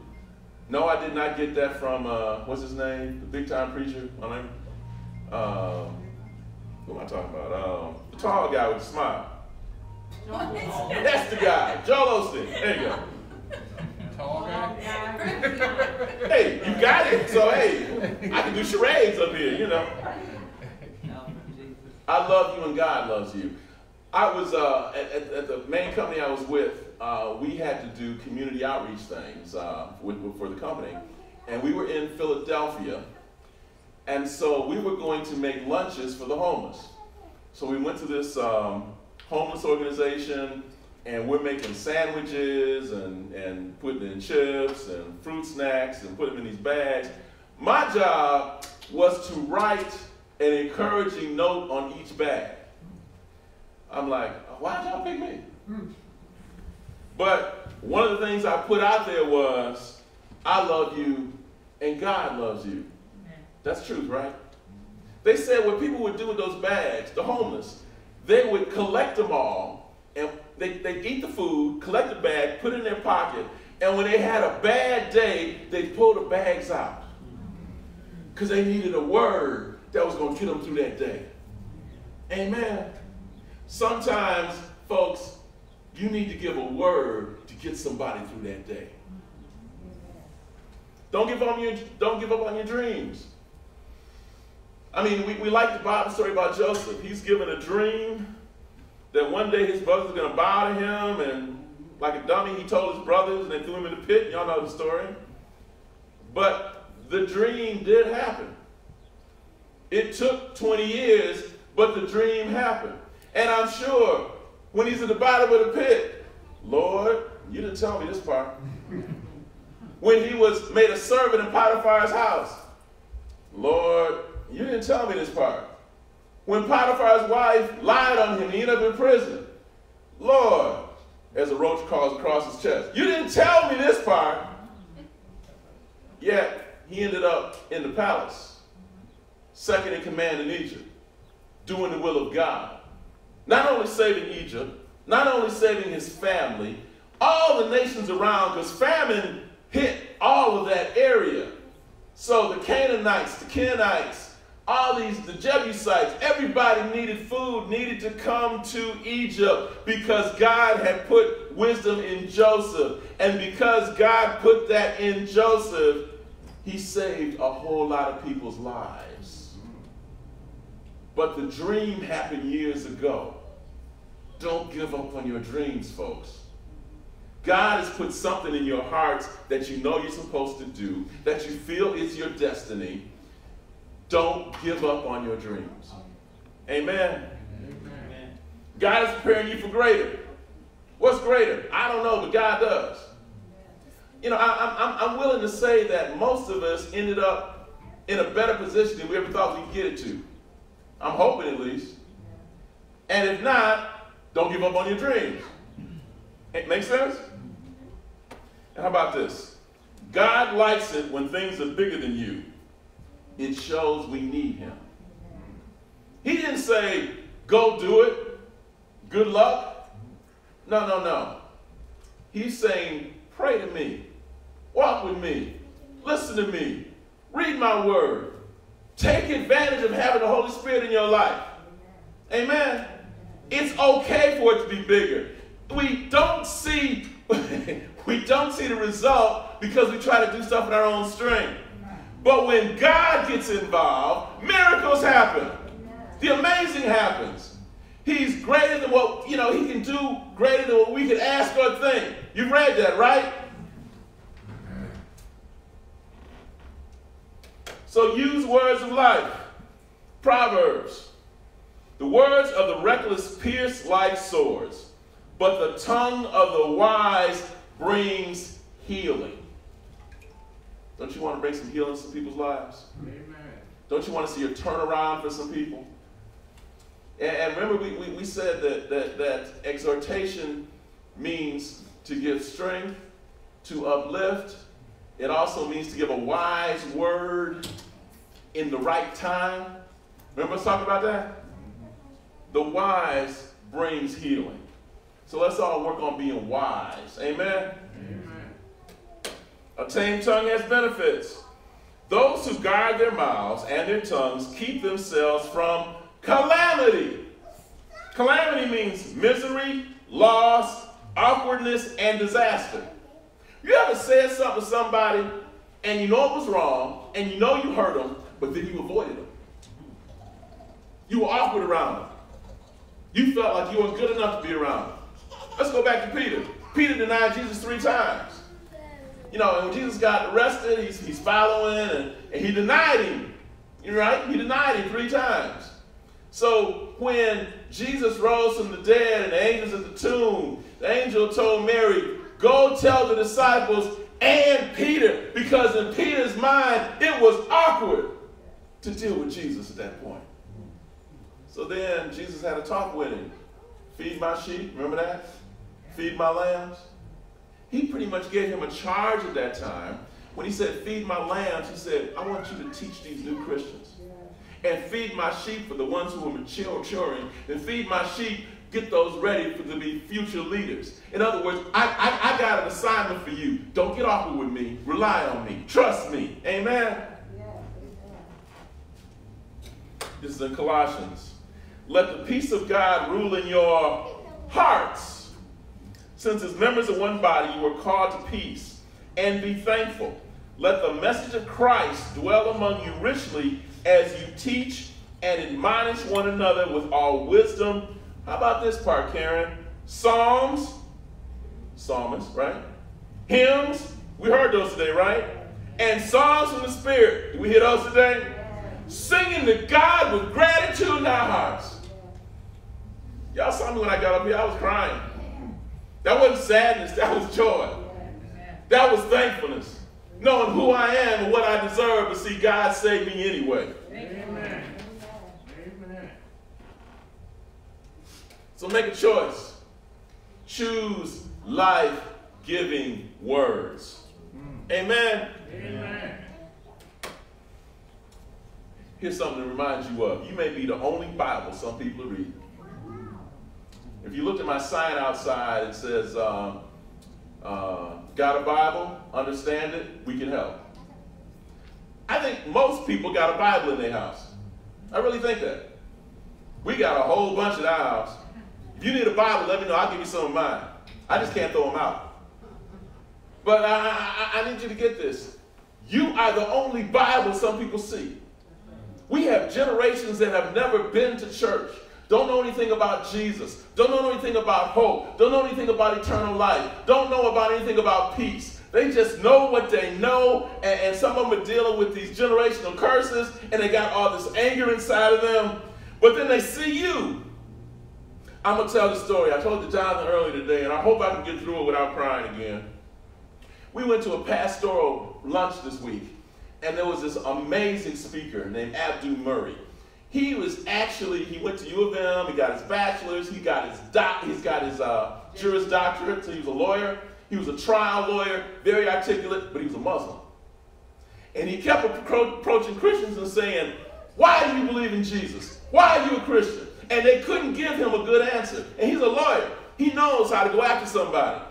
No, I did not get that from, uh, what's his name? The big time preacher? My name? Uh, who am I talking about? Um, the tall guy with the smile. That's the guy. Joel Osteen. There you go. Tall guy? hey, you got it. So, hey, I can do charades up here, you know. I love you and God loves you. I was uh, at, at, the main company I was with. Uh, we had to do community outreach things uh, with, with, for the company, and we were in Philadelphia, and so we were going to make lunches for the homeless. So we went to this um, homeless organization and we're making sandwiches and, and putting in chips and fruit snacks and putting them in these bags. My job was to write an encouraging note on each bag. I'm like, why'd y'all pick me? But one of the things I put out there was, I love you and God loves you. That's truth, right? They said what people would do with those bags, the homeless, they would collect them all and they, they eat the food, collect the bag, put it in their pocket, and when they had a bad day, they pull the bags out. Because they needed a word that was going to get them through that day. Amen. Sometimes, folks, you need to give a word to get somebody through that day. Don't give up on your, don't give up on your dreams. I mean, we, we like the Bible story about Joseph. He's given a dream that one day his brothers going to bow to him and like a dummy. He told his brothers and they threw him in the pit. Y'all know the story. But the dream did happen. It took 20 years, but the dream happened. And I'm sure when he's in the bottom of the pit, Lord, you didn't tell me this part. when he was made a servant in Potiphar's house, Lord, you didn't tell me this part. When Potiphar's wife lied on him, he ended up in prison. Lord, as a roach crawls across his chest, you didn't tell me this part. Yet, he ended up in the palace, second in command in Egypt, doing the will of God. Not only saving Egypt, not only saving his family, all the nations around, because famine hit all of that area. So the Canaanites, the Kenites, all these, the Jebusites, everybody needed food, needed to come to Egypt because God had put wisdom in Joseph. And because God put that in Joseph, he saved a whole lot of people's lives. But the dream happened years ago. Don't give up on your dreams, folks. God has put something in your hearts that you know you're supposed to do, that you feel is your destiny. Don't give up on your dreams. Amen. Amen. God is preparing you for greater. What's greater? I don't know, but God does. You know, I, am I'm willing to say that most of us ended up in a better position than we ever thought we'd get it to. I'm hoping at least. And if not, don't give up on your dreams. It makes sense? And how about this? God likes it when things are bigger than you. It shows we need him. He didn't say, go do it. Good luck. No, no, no. He's saying, pray to me. Walk with me. Listen to me. Read my word. Take advantage of having the Holy Spirit in your life. Amen. It's okay for it to be bigger. We don't see we don't see the result because we try to do stuff in our own strength. But when God gets involved, miracles happen. The amazing happens. He's greater than what, you know, he can do greater than what we can ask or think. You've read that, right? So use words of life. Proverbs. The words of the reckless pierce like swords, but the tongue of the wise brings healing. Don't you want to bring some healing to people's lives? Amen. Don't you want to see a turnaround for some people? And, and remember, we, we, we said that, that, that exhortation means to give strength, to uplift. It also means to give a wise word in the right time. Remember us talking about that? The wise brings healing. So let's all work on being wise. Amen? Amen. A tame tongue has benefits. Those who guard their mouths and their tongues keep themselves from calamity. Calamity means misery, loss, awkwardness, and disaster. You ever said something to somebody and you know it was wrong and you know you hurt them, but then you avoided them? You were awkward around them. You felt like you weren't good enough to be around them. Let's go back to Peter. Peter denied Jesus three times. You know, when Jesus got arrested, he's, he's following and, and he denied him. You're right? He denied him three times. So when Jesus rose from the dead and the angels at the tomb, the angel told Mary, Go tell the disciples and Peter, because in Peter's mind, it was awkward to deal with Jesus at that point. So then Jesus had a talk with him. Feed my sheep, remember that? feed my lambs? He pretty much gave him a charge at that time. When he said, feed my lambs, he said, I want you to teach these new Christians. And feed my sheep for the ones who are maturing. And feed my sheep, get those ready for to be future leaders. In other words, I, I, I got an assignment for you. Don't get awkward with me. Rely on me. Trust me. Amen? This is in Colossians. Let the peace of God rule in your hearts since as members of one body you were called to peace, and be thankful. Let the message of Christ dwell among you richly as you teach and admonish one another with all wisdom. How about this part, Karen? Psalms, psalmists, right? Hymns, we heard those today, right? And songs from the Spirit, we hear those today? Singing to God with gratitude in our hearts. Y'all saw me when I got up here, I was crying. That wasn't sadness, that was joy. That was thankfulness. Knowing who I am and what I deserve to see God save me anyway. Amen. Amen. So make a choice. Choose life giving words. Amen. Amen. Here's something to remind you of. You may be the only Bible some people read. If you looked at my sign outside, it says, um, uh, Got a Bible? Understand it? We can help. I think most people got a Bible in their house. I really think that. We got a whole bunch at our house. If you need a Bible, let me know. I'll give you some of mine. I just can't throw them out. But I, I, I need you to get this. You are the only Bible some people see. We have generations that have never been to church, don't know anything about Jesus, don't know anything about hope, don't know anything about eternal life, don't know about anything about peace. They just know what they know, and, and some of them are dealing with these generational curses, and they got all this anger inside of them. But then they see you. I'm going to tell the story. I told the Jonathan earlier today, and I hope I can get through it without crying again. We went to a pastoral lunch this week, and there was this amazing speaker named Abdu Murray. He was actually, he went to U of M, he got his bachelor's, he got his doc, he's got his uh, Juris Doctorate, so he was a lawyer. He was a trial lawyer, very articulate, but he was a Muslim. And he kept approaching Christians and saying, Why do you believe in Jesus? Why are you a Christian? And they couldn't give him a good answer. And he's a lawyer. He knows how to go after somebody.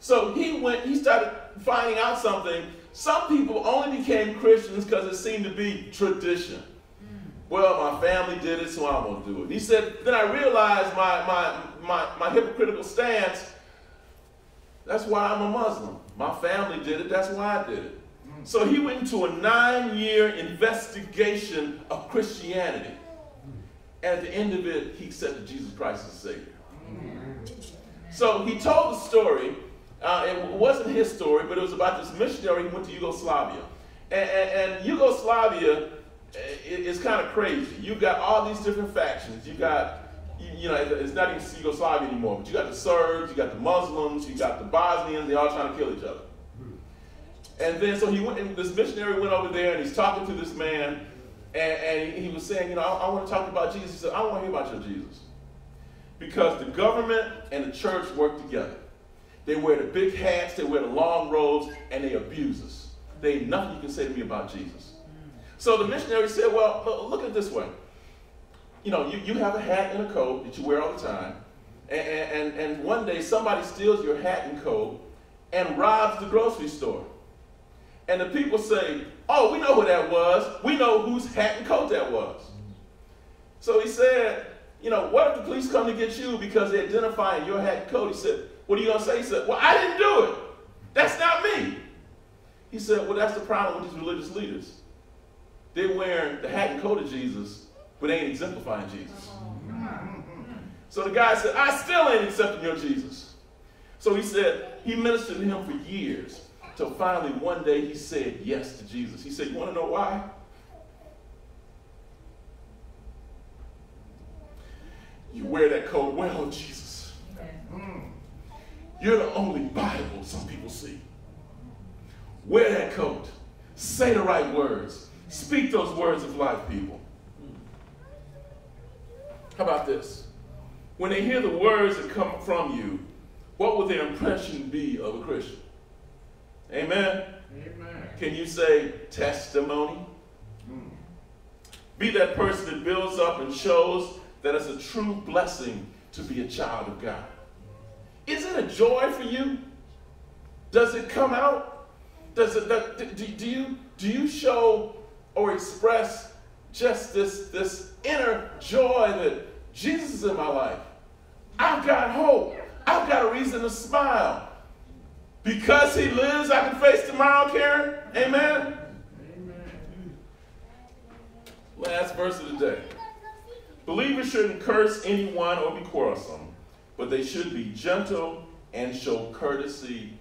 So he went, he started finding out something. Some people only became Christians because it seemed to be tradition. Well, my family did it, so I'm going to do it. He said, then I realized my, my, my, my hypocritical stance. That's why I'm a Muslim. My family did it, that's why I did it. Mm. So he went into a nine year investigation of Christianity. And at the end of it, he accepted Jesus Christ as Savior. Mm. So he told the story. Uh, it wasn't his story, but it was about this missionary who went to Yugoslavia. And, and, and Yugoslavia is kind of crazy. You've got all these different factions. You got, you, you, know, it's not even Yugoslavia anymore, but you got the Serbs, you got the Muslims, you got the Bosnians, they're all trying to kill each other. And then, so he went, and this missionary went over there and he's talking to this man, and, and he was saying, you know, I, I want to talk about Jesus. He said, I don't want to hear about your Jesus. Because the government and the church work together. They wear the big hats, they wear the long robes, and they abuse us. There ain't nothing you can say to me about Jesus. So the missionary said, Well, look at this way. You know, you, you have a hat and a coat that you wear all the time, and, and, and one day somebody steals your hat and coat and robs the grocery store. And the people say, Oh, we know who that was. We know whose hat and coat that was. So he said, You know, what if the police come to get you because they identify your hat and coat? He said, What are you going to say? He said, Well, I didn't do it. That's not me. He said, Well, that's the problem with these religious leaders. They're wearing the hat and coat of Jesus, but they ain't exemplifying Jesus. So the guy said, I still ain't accepting your Jesus. So he said, he ministered to him for years. Till finally one day he said yes to Jesus. He said, You want to know why? You wear that coat well, Jesus. You're the only Bible some people see. Wear that coat. Say the right words. Speak those words of life, people. How about this? When they hear the words that come from you, what would their impression be of a Christian? Amen? Amen. Can you say testimony? Be that person that builds up and shows that it's a true blessing to be a child of God. Is it a joy for you? Does it come out? Does it, do, do, you, do you show or express just this, this inner joy that Jesus is in my life? I've got hope. I've got a reason to smile. Because he lives, I can face tomorrow, Karen. Amen? Amen. Last verse of the day. Believers shouldn't curse anyone or be quarrelsome, but they should be gentle and show courtesy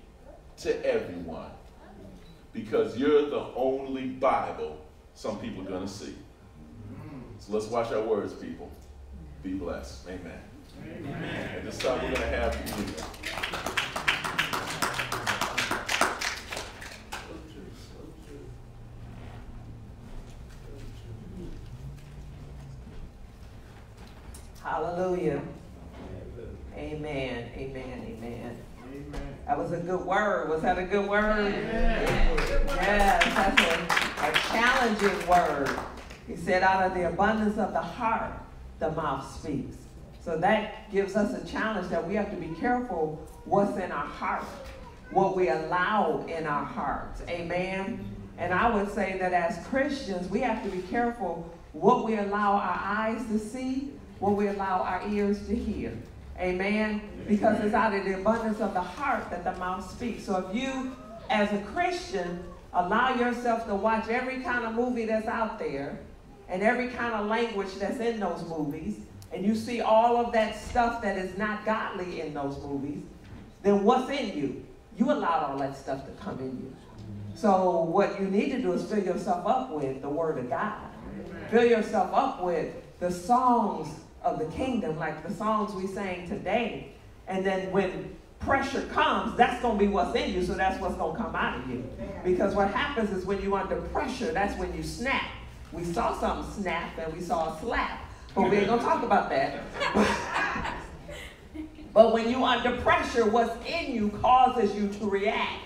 to everyone because you're the only Bible some people are going to see. So let's watch our words, people. Be blessed. Amen. Amen. At this time, we're going to have communion. Hallelujah. Amen. Amen. Amen. That was a good word. Was that a good word? Yes, that's a, a challenging word. He said, out of the abundance of the heart, the mouth speaks. So that gives us a challenge that we have to be careful what's in our heart, what we allow in our hearts. Amen. And I would say that as Christians, we have to be careful what we allow our eyes to see, what we allow our ears to hear. Amen. Because it's out of the abundance of the heart that the mouth speaks. So if you, as a Christian, allow yourself to watch every kind of movie that's out there and every kind of language that's in those movies, and you see all of that stuff that is not godly in those movies, then what's in you? You allowed all that stuff to come in you. So what you need to do is fill yourself up with the Word of God. Fill yourself up with the songs of the kingdom, like the songs we sang today. And then when pressure comes, that's going to be what's in you, so that's what's going to come out of you. Because what happens is when you're under pressure, that's when you snap. We saw something snap and we saw a slap, but we ain't going to talk about that. but when you're under pressure, what's in you causes you to react.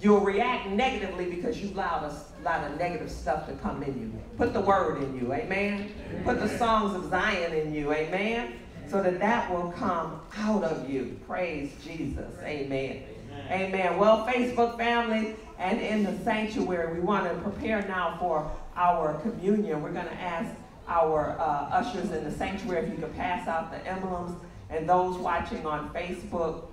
You'll react negatively because you allowed a lot of negative stuff to come in you. Put the word in you, amen? Put the songs of Zion in you, amen? So that that will come out of you. Praise Jesus, amen. Amen. Well, Facebook family and in the sanctuary, we want to prepare now for our communion. We're going to ask our uh, ushers in the sanctuary if you could pass out the emblems. And those watching on Facebook,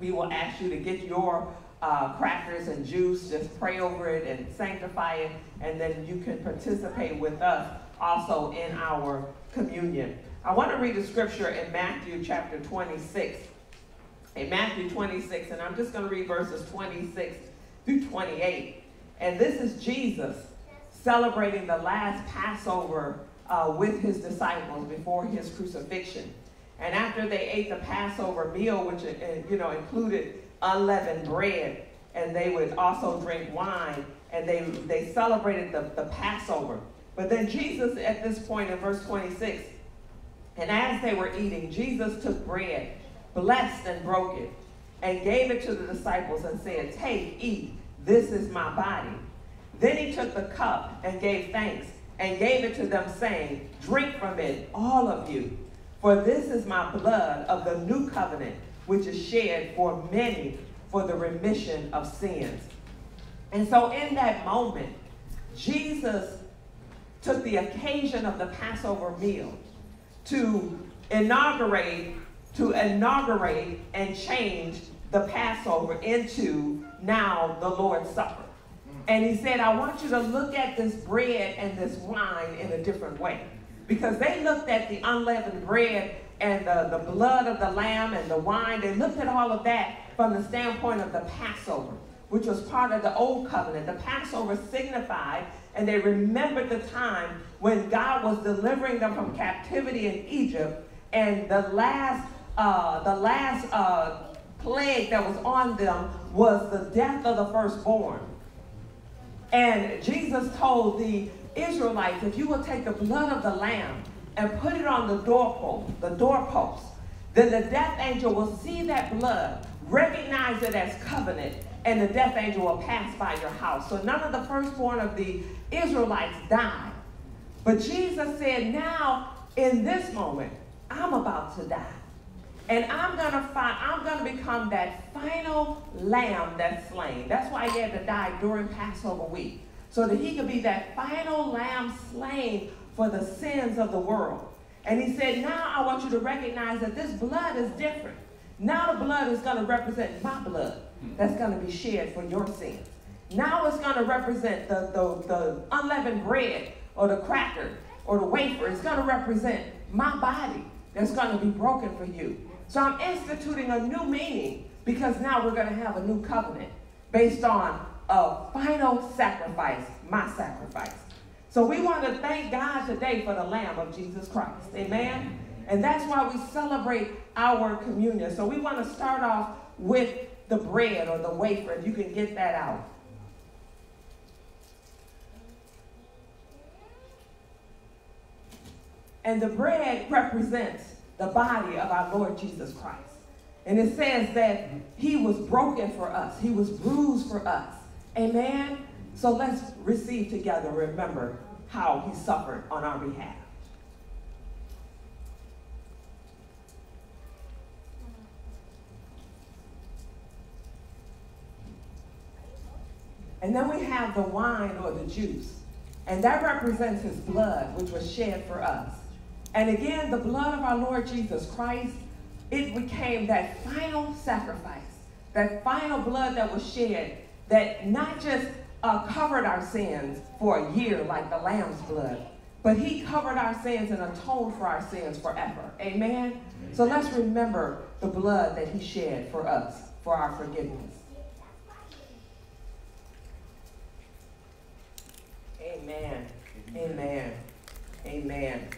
we will ask you to get your uh, crackers and juice, just pray over it and sanctify it, and then you can participate with us also in our communion. I want to read the scripture in Matthew chapter 26. In Matthew 26, and I'm just going to read verses 26 through 28. And this is Jesus celebrating the last Passover uh, with his disciples before his crucifixion. And after they ate the Passover meal, which uh, you know included unleavened bread, and they would also drink wine, and they, they celebrated the, the Passover. But then Jesus, at this point in verse 26, and as they were eating, Jesus took bread, blessed and broke it, and gave it to the disciples and said, Take, eat, this is my body. Then he took the cup and gave thanks and gave it to them, saying, Drink from it, all of you, for this is my blood of the new covenant which is shed for many for the remission of sins. And so in that moment, Jesus took the occasion of the Passover meal to inaugurate, to inaugurate and change the Passover into now the Lord's Supper. Mm. And he said, I want you to look at this bread and this wine in a different way. Because they looked at the unleavened bread and the, the blood of the lamb and the wine. They looked at all of that from the standpoint of the Passover, which was part of the old covenant. The Passover signified, and they remembered the time when God was delivering them from captivity in Egypt, and the last, uh, the last uh, plague that was on them was the death of the firstborn. And Jesus told the Israelites, if you will take the blood of the lamb and put it on the doorpost, the doorpost, then the death angel will see that blood, recognize it as covenant, and the death angel will pass by your house. So none of the firstborn of the Israelites died. But Jesus said, now in this moment, I'm about to die. And I'm gonna find, I'm gonna become that final lamb that's slain. That's why he had to die during Passover week. So that he could be that final lamb slain for the sins of the world. And he said, now I want you to recognize that this blood is different. Now the blood is going to represent my blood that's going to be shed for your sins. Now it's going to represent the, the, the unleavened bread or the cracker or the wafer. It's going to represent my body that's going to be broken for you. So I'm instituting a new meaning because now we're going to have a new covenant based on a final sacrifice, my sacrifice. So we want to thank God today for the Lamb of Jesus Christ. Amen. And that's why we celebrate our communion. So we want to start off with the bread or the wafer, if you can get that out. And the bread represents the body of our Lord Jesus Christ. And it says that he was broken for us, he was bruised for us. Amen? So let's receive together, remember how he suffered on our behalf. And then we have the wine or the juice. And that represents his blood, which was shed for us. And again, the blood of our Lord Jesus Christ, it became that final sacrifice, that final blood that was shed that not just uh, covered our sins for a year like the lamb's blood, but he covered our sins and atoned for our sins forever. Amen? So let's remember the blood that he shed for us, for our forgiveness. Amen. Amen. Amen.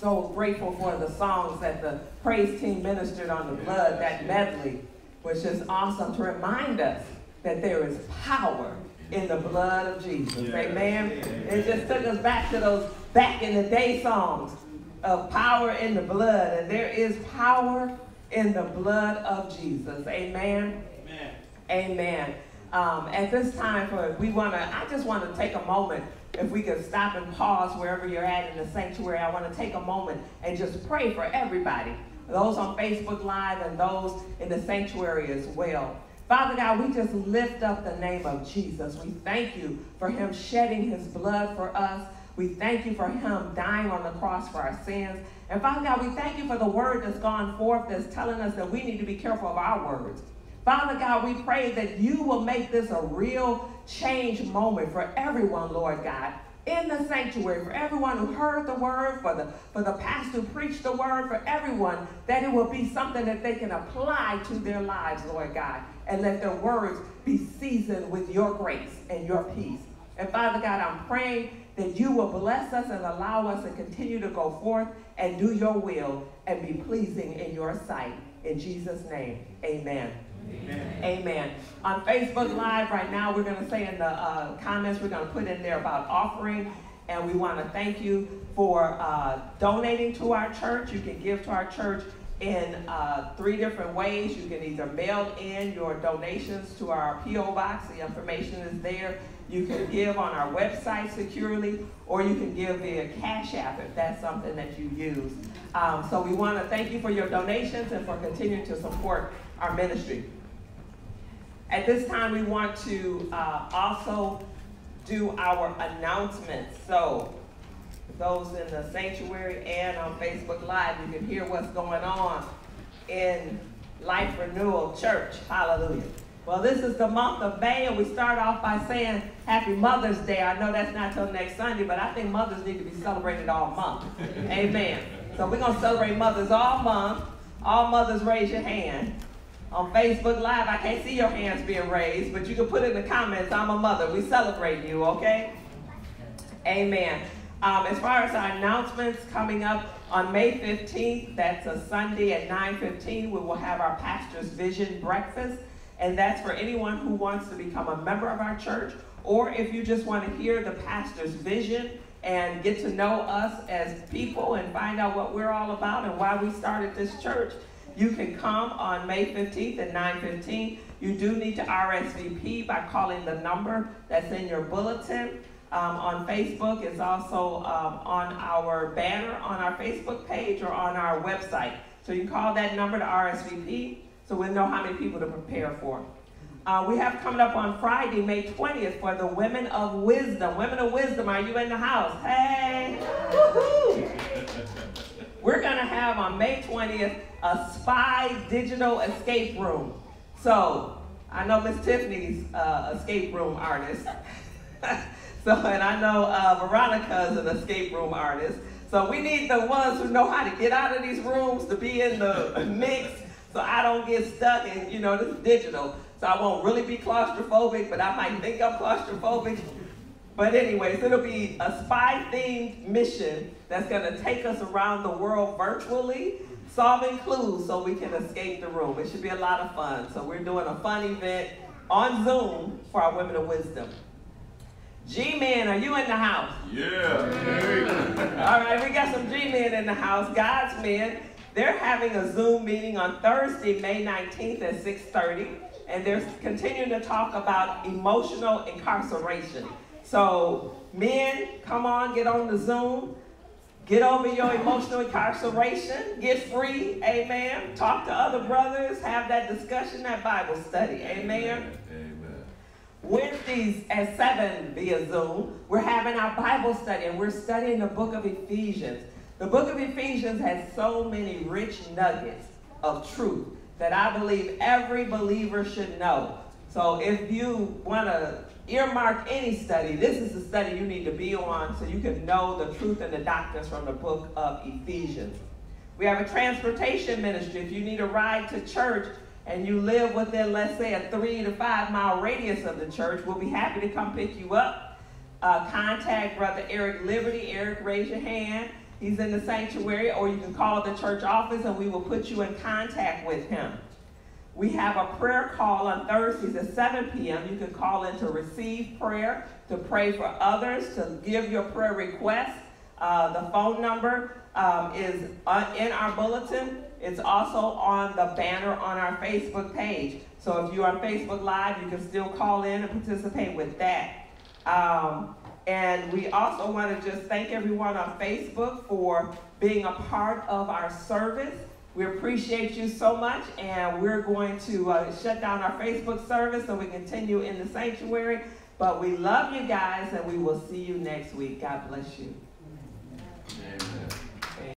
So grateful for the songs that the praise team ministered on the blood, that medley, which is awesome to remind us that there is power in the blood of Jesus. Amen. It just took us back to those back in the day songs of power in the blood. And there is power in the blood of Jesus. Amen. Amen. Amen. Um, at this time, for we want to, I just want to take a moment. If we could stop and pause wherever you're at in the sanctuary, I want to take a moment and just pray for everybody, those on Facebook Live and those in the sanctuary as well. Father God, we just lift up the name of Jesus. We thank you for him shedding his blood for us. We thank you for him dying on the cross for our sins. And Father God, we thank you for the word that's gone forth that's telling us that we need to be careful of our words. Father God, we pray that you will make this a real change moment for everyone, Lord God, in the sanctuary, for everyone who heard the word, for the, for the pastor who preached the word, for everyone, that it will be something that they can apply to their lives, Lord God, and let their words be seasoned with your grace and your peace. And Father God, I'm praying that you will bless us and allow us to continue to go forth and do your will and be pleasing in your sight. In Jesus' name, amen. Amen. Amen. On Facebook Live right now, we're going to say in the uh, comments, we're going to put in there about offering. And we want to thank you for uh, donating to our church. You can give to our church in uh, three different ways. You can either mail in your donations to our P.O. box, the information is there. You can give on our website securely, or you can give via Cash App if that's something that you use. Um, so we want to thank you for your donations and for continuing to support our ministry. At this time, we want to uh, also do our announcements. So, those in the sanctuary and on Facebook Live, you can hear what's going on in Life Renewal Church. Hallelujah. Well, this is the month of May, and we start off by saying Happy Mother's Day. I know that's not till next Sunday, but I think mothers need to be celebrated all month. Amen. So we're going to celebrate mothers all month. All mothers, raise your hand on Facebook Live. I can't see your hands being raised, but you can put in the comments, I'm a mother. We celebrate you, okay? Amen. Um, as far as our announcements coming up on May 15th, that's a Sunday at 9.15, we will have our Pastor's Vision Breakfast. And that's for anyone who wants to become a member of our church, or if you just want to hear the pastor's vision and get to know us as people and find out what we're all about and why we started this church, you can come on May 15th at 9:15. You do need to RSVP by calling the number that's in your bulletin. Um, on Facebook It's also um, on our banner on our Facebook page or on our website. So you call that number to RSVP so we'll know how many people to prepare for. Uh, we have coming up on Friday, May 20th, for the Women of Wisdom. Women of Wisdom, are you in the house? Hey! We're going to have on May 20th a spy digital escape room. So I know Miss Tiffany's uh, escape room artist. so, and I know uh, Veronica is an escape room artist. So we need the ones who know how to get out of these rooms to be in the mix so I don't get stuck in, you know, this is digital. So I won't really be claustrophobic, but I might think I'm claustrophobic. But anyways, it'll be a spy-themed mission that's gonna take us around the world virtually, solving clues so we can escape the room. It should be a lot of fun. So we're doing a fun event on Zoom for our Women of Wisdom. G-Men, are you in the house? Yeah. All right, we got some G-Men in the house, God's men. They're having a Zoom meeting on Thursday, May 19th at 6.30, and they're continuing to talk about emotional incarceration. So men, come on, get on the Zoom. Get over your emotional incarceration. Get free. Amen. Talk to other brothers. Have that discussion, that Bible study. Amen. Amen. Wednesdays at 7 via Zoom, we're having our Bible study and we're studying the book of Ephesians. The book of Ephesians has so many rich nuggets of truth that I believe every believer should know. So if you want to earmark any study, this is the study you need to be on so you can know the truth and the doctrines from the book of Ephesians. We have a transportation ministry. If you need a ride to church and you live within, let's say, a three to five mile radius of the church, we'll be happy to come pick you up. Uh, contact Brother Eric Liberty. Eric, raise your hand. He's in the sanctuary, or you can call the church office and we will put you in contact with him. We have a prayer call on Thursdays at 7 p.m. You can call in to receive prayer, to pray for others, to give your prayer requests. Uh, the phone number um, is uh, in our bulletin. It's also on the banner on our Facebook page. So if you're on Facebook Live, you can still call in and participate with that. Um, and we also want to just thank everyone on Facebook for being a part of our service. We appreciate you so much, and we're going to uh, shut down our Facebook service so we continue in the sanctuary. But we love you guys, and we will see you next week. God bless you. Amen.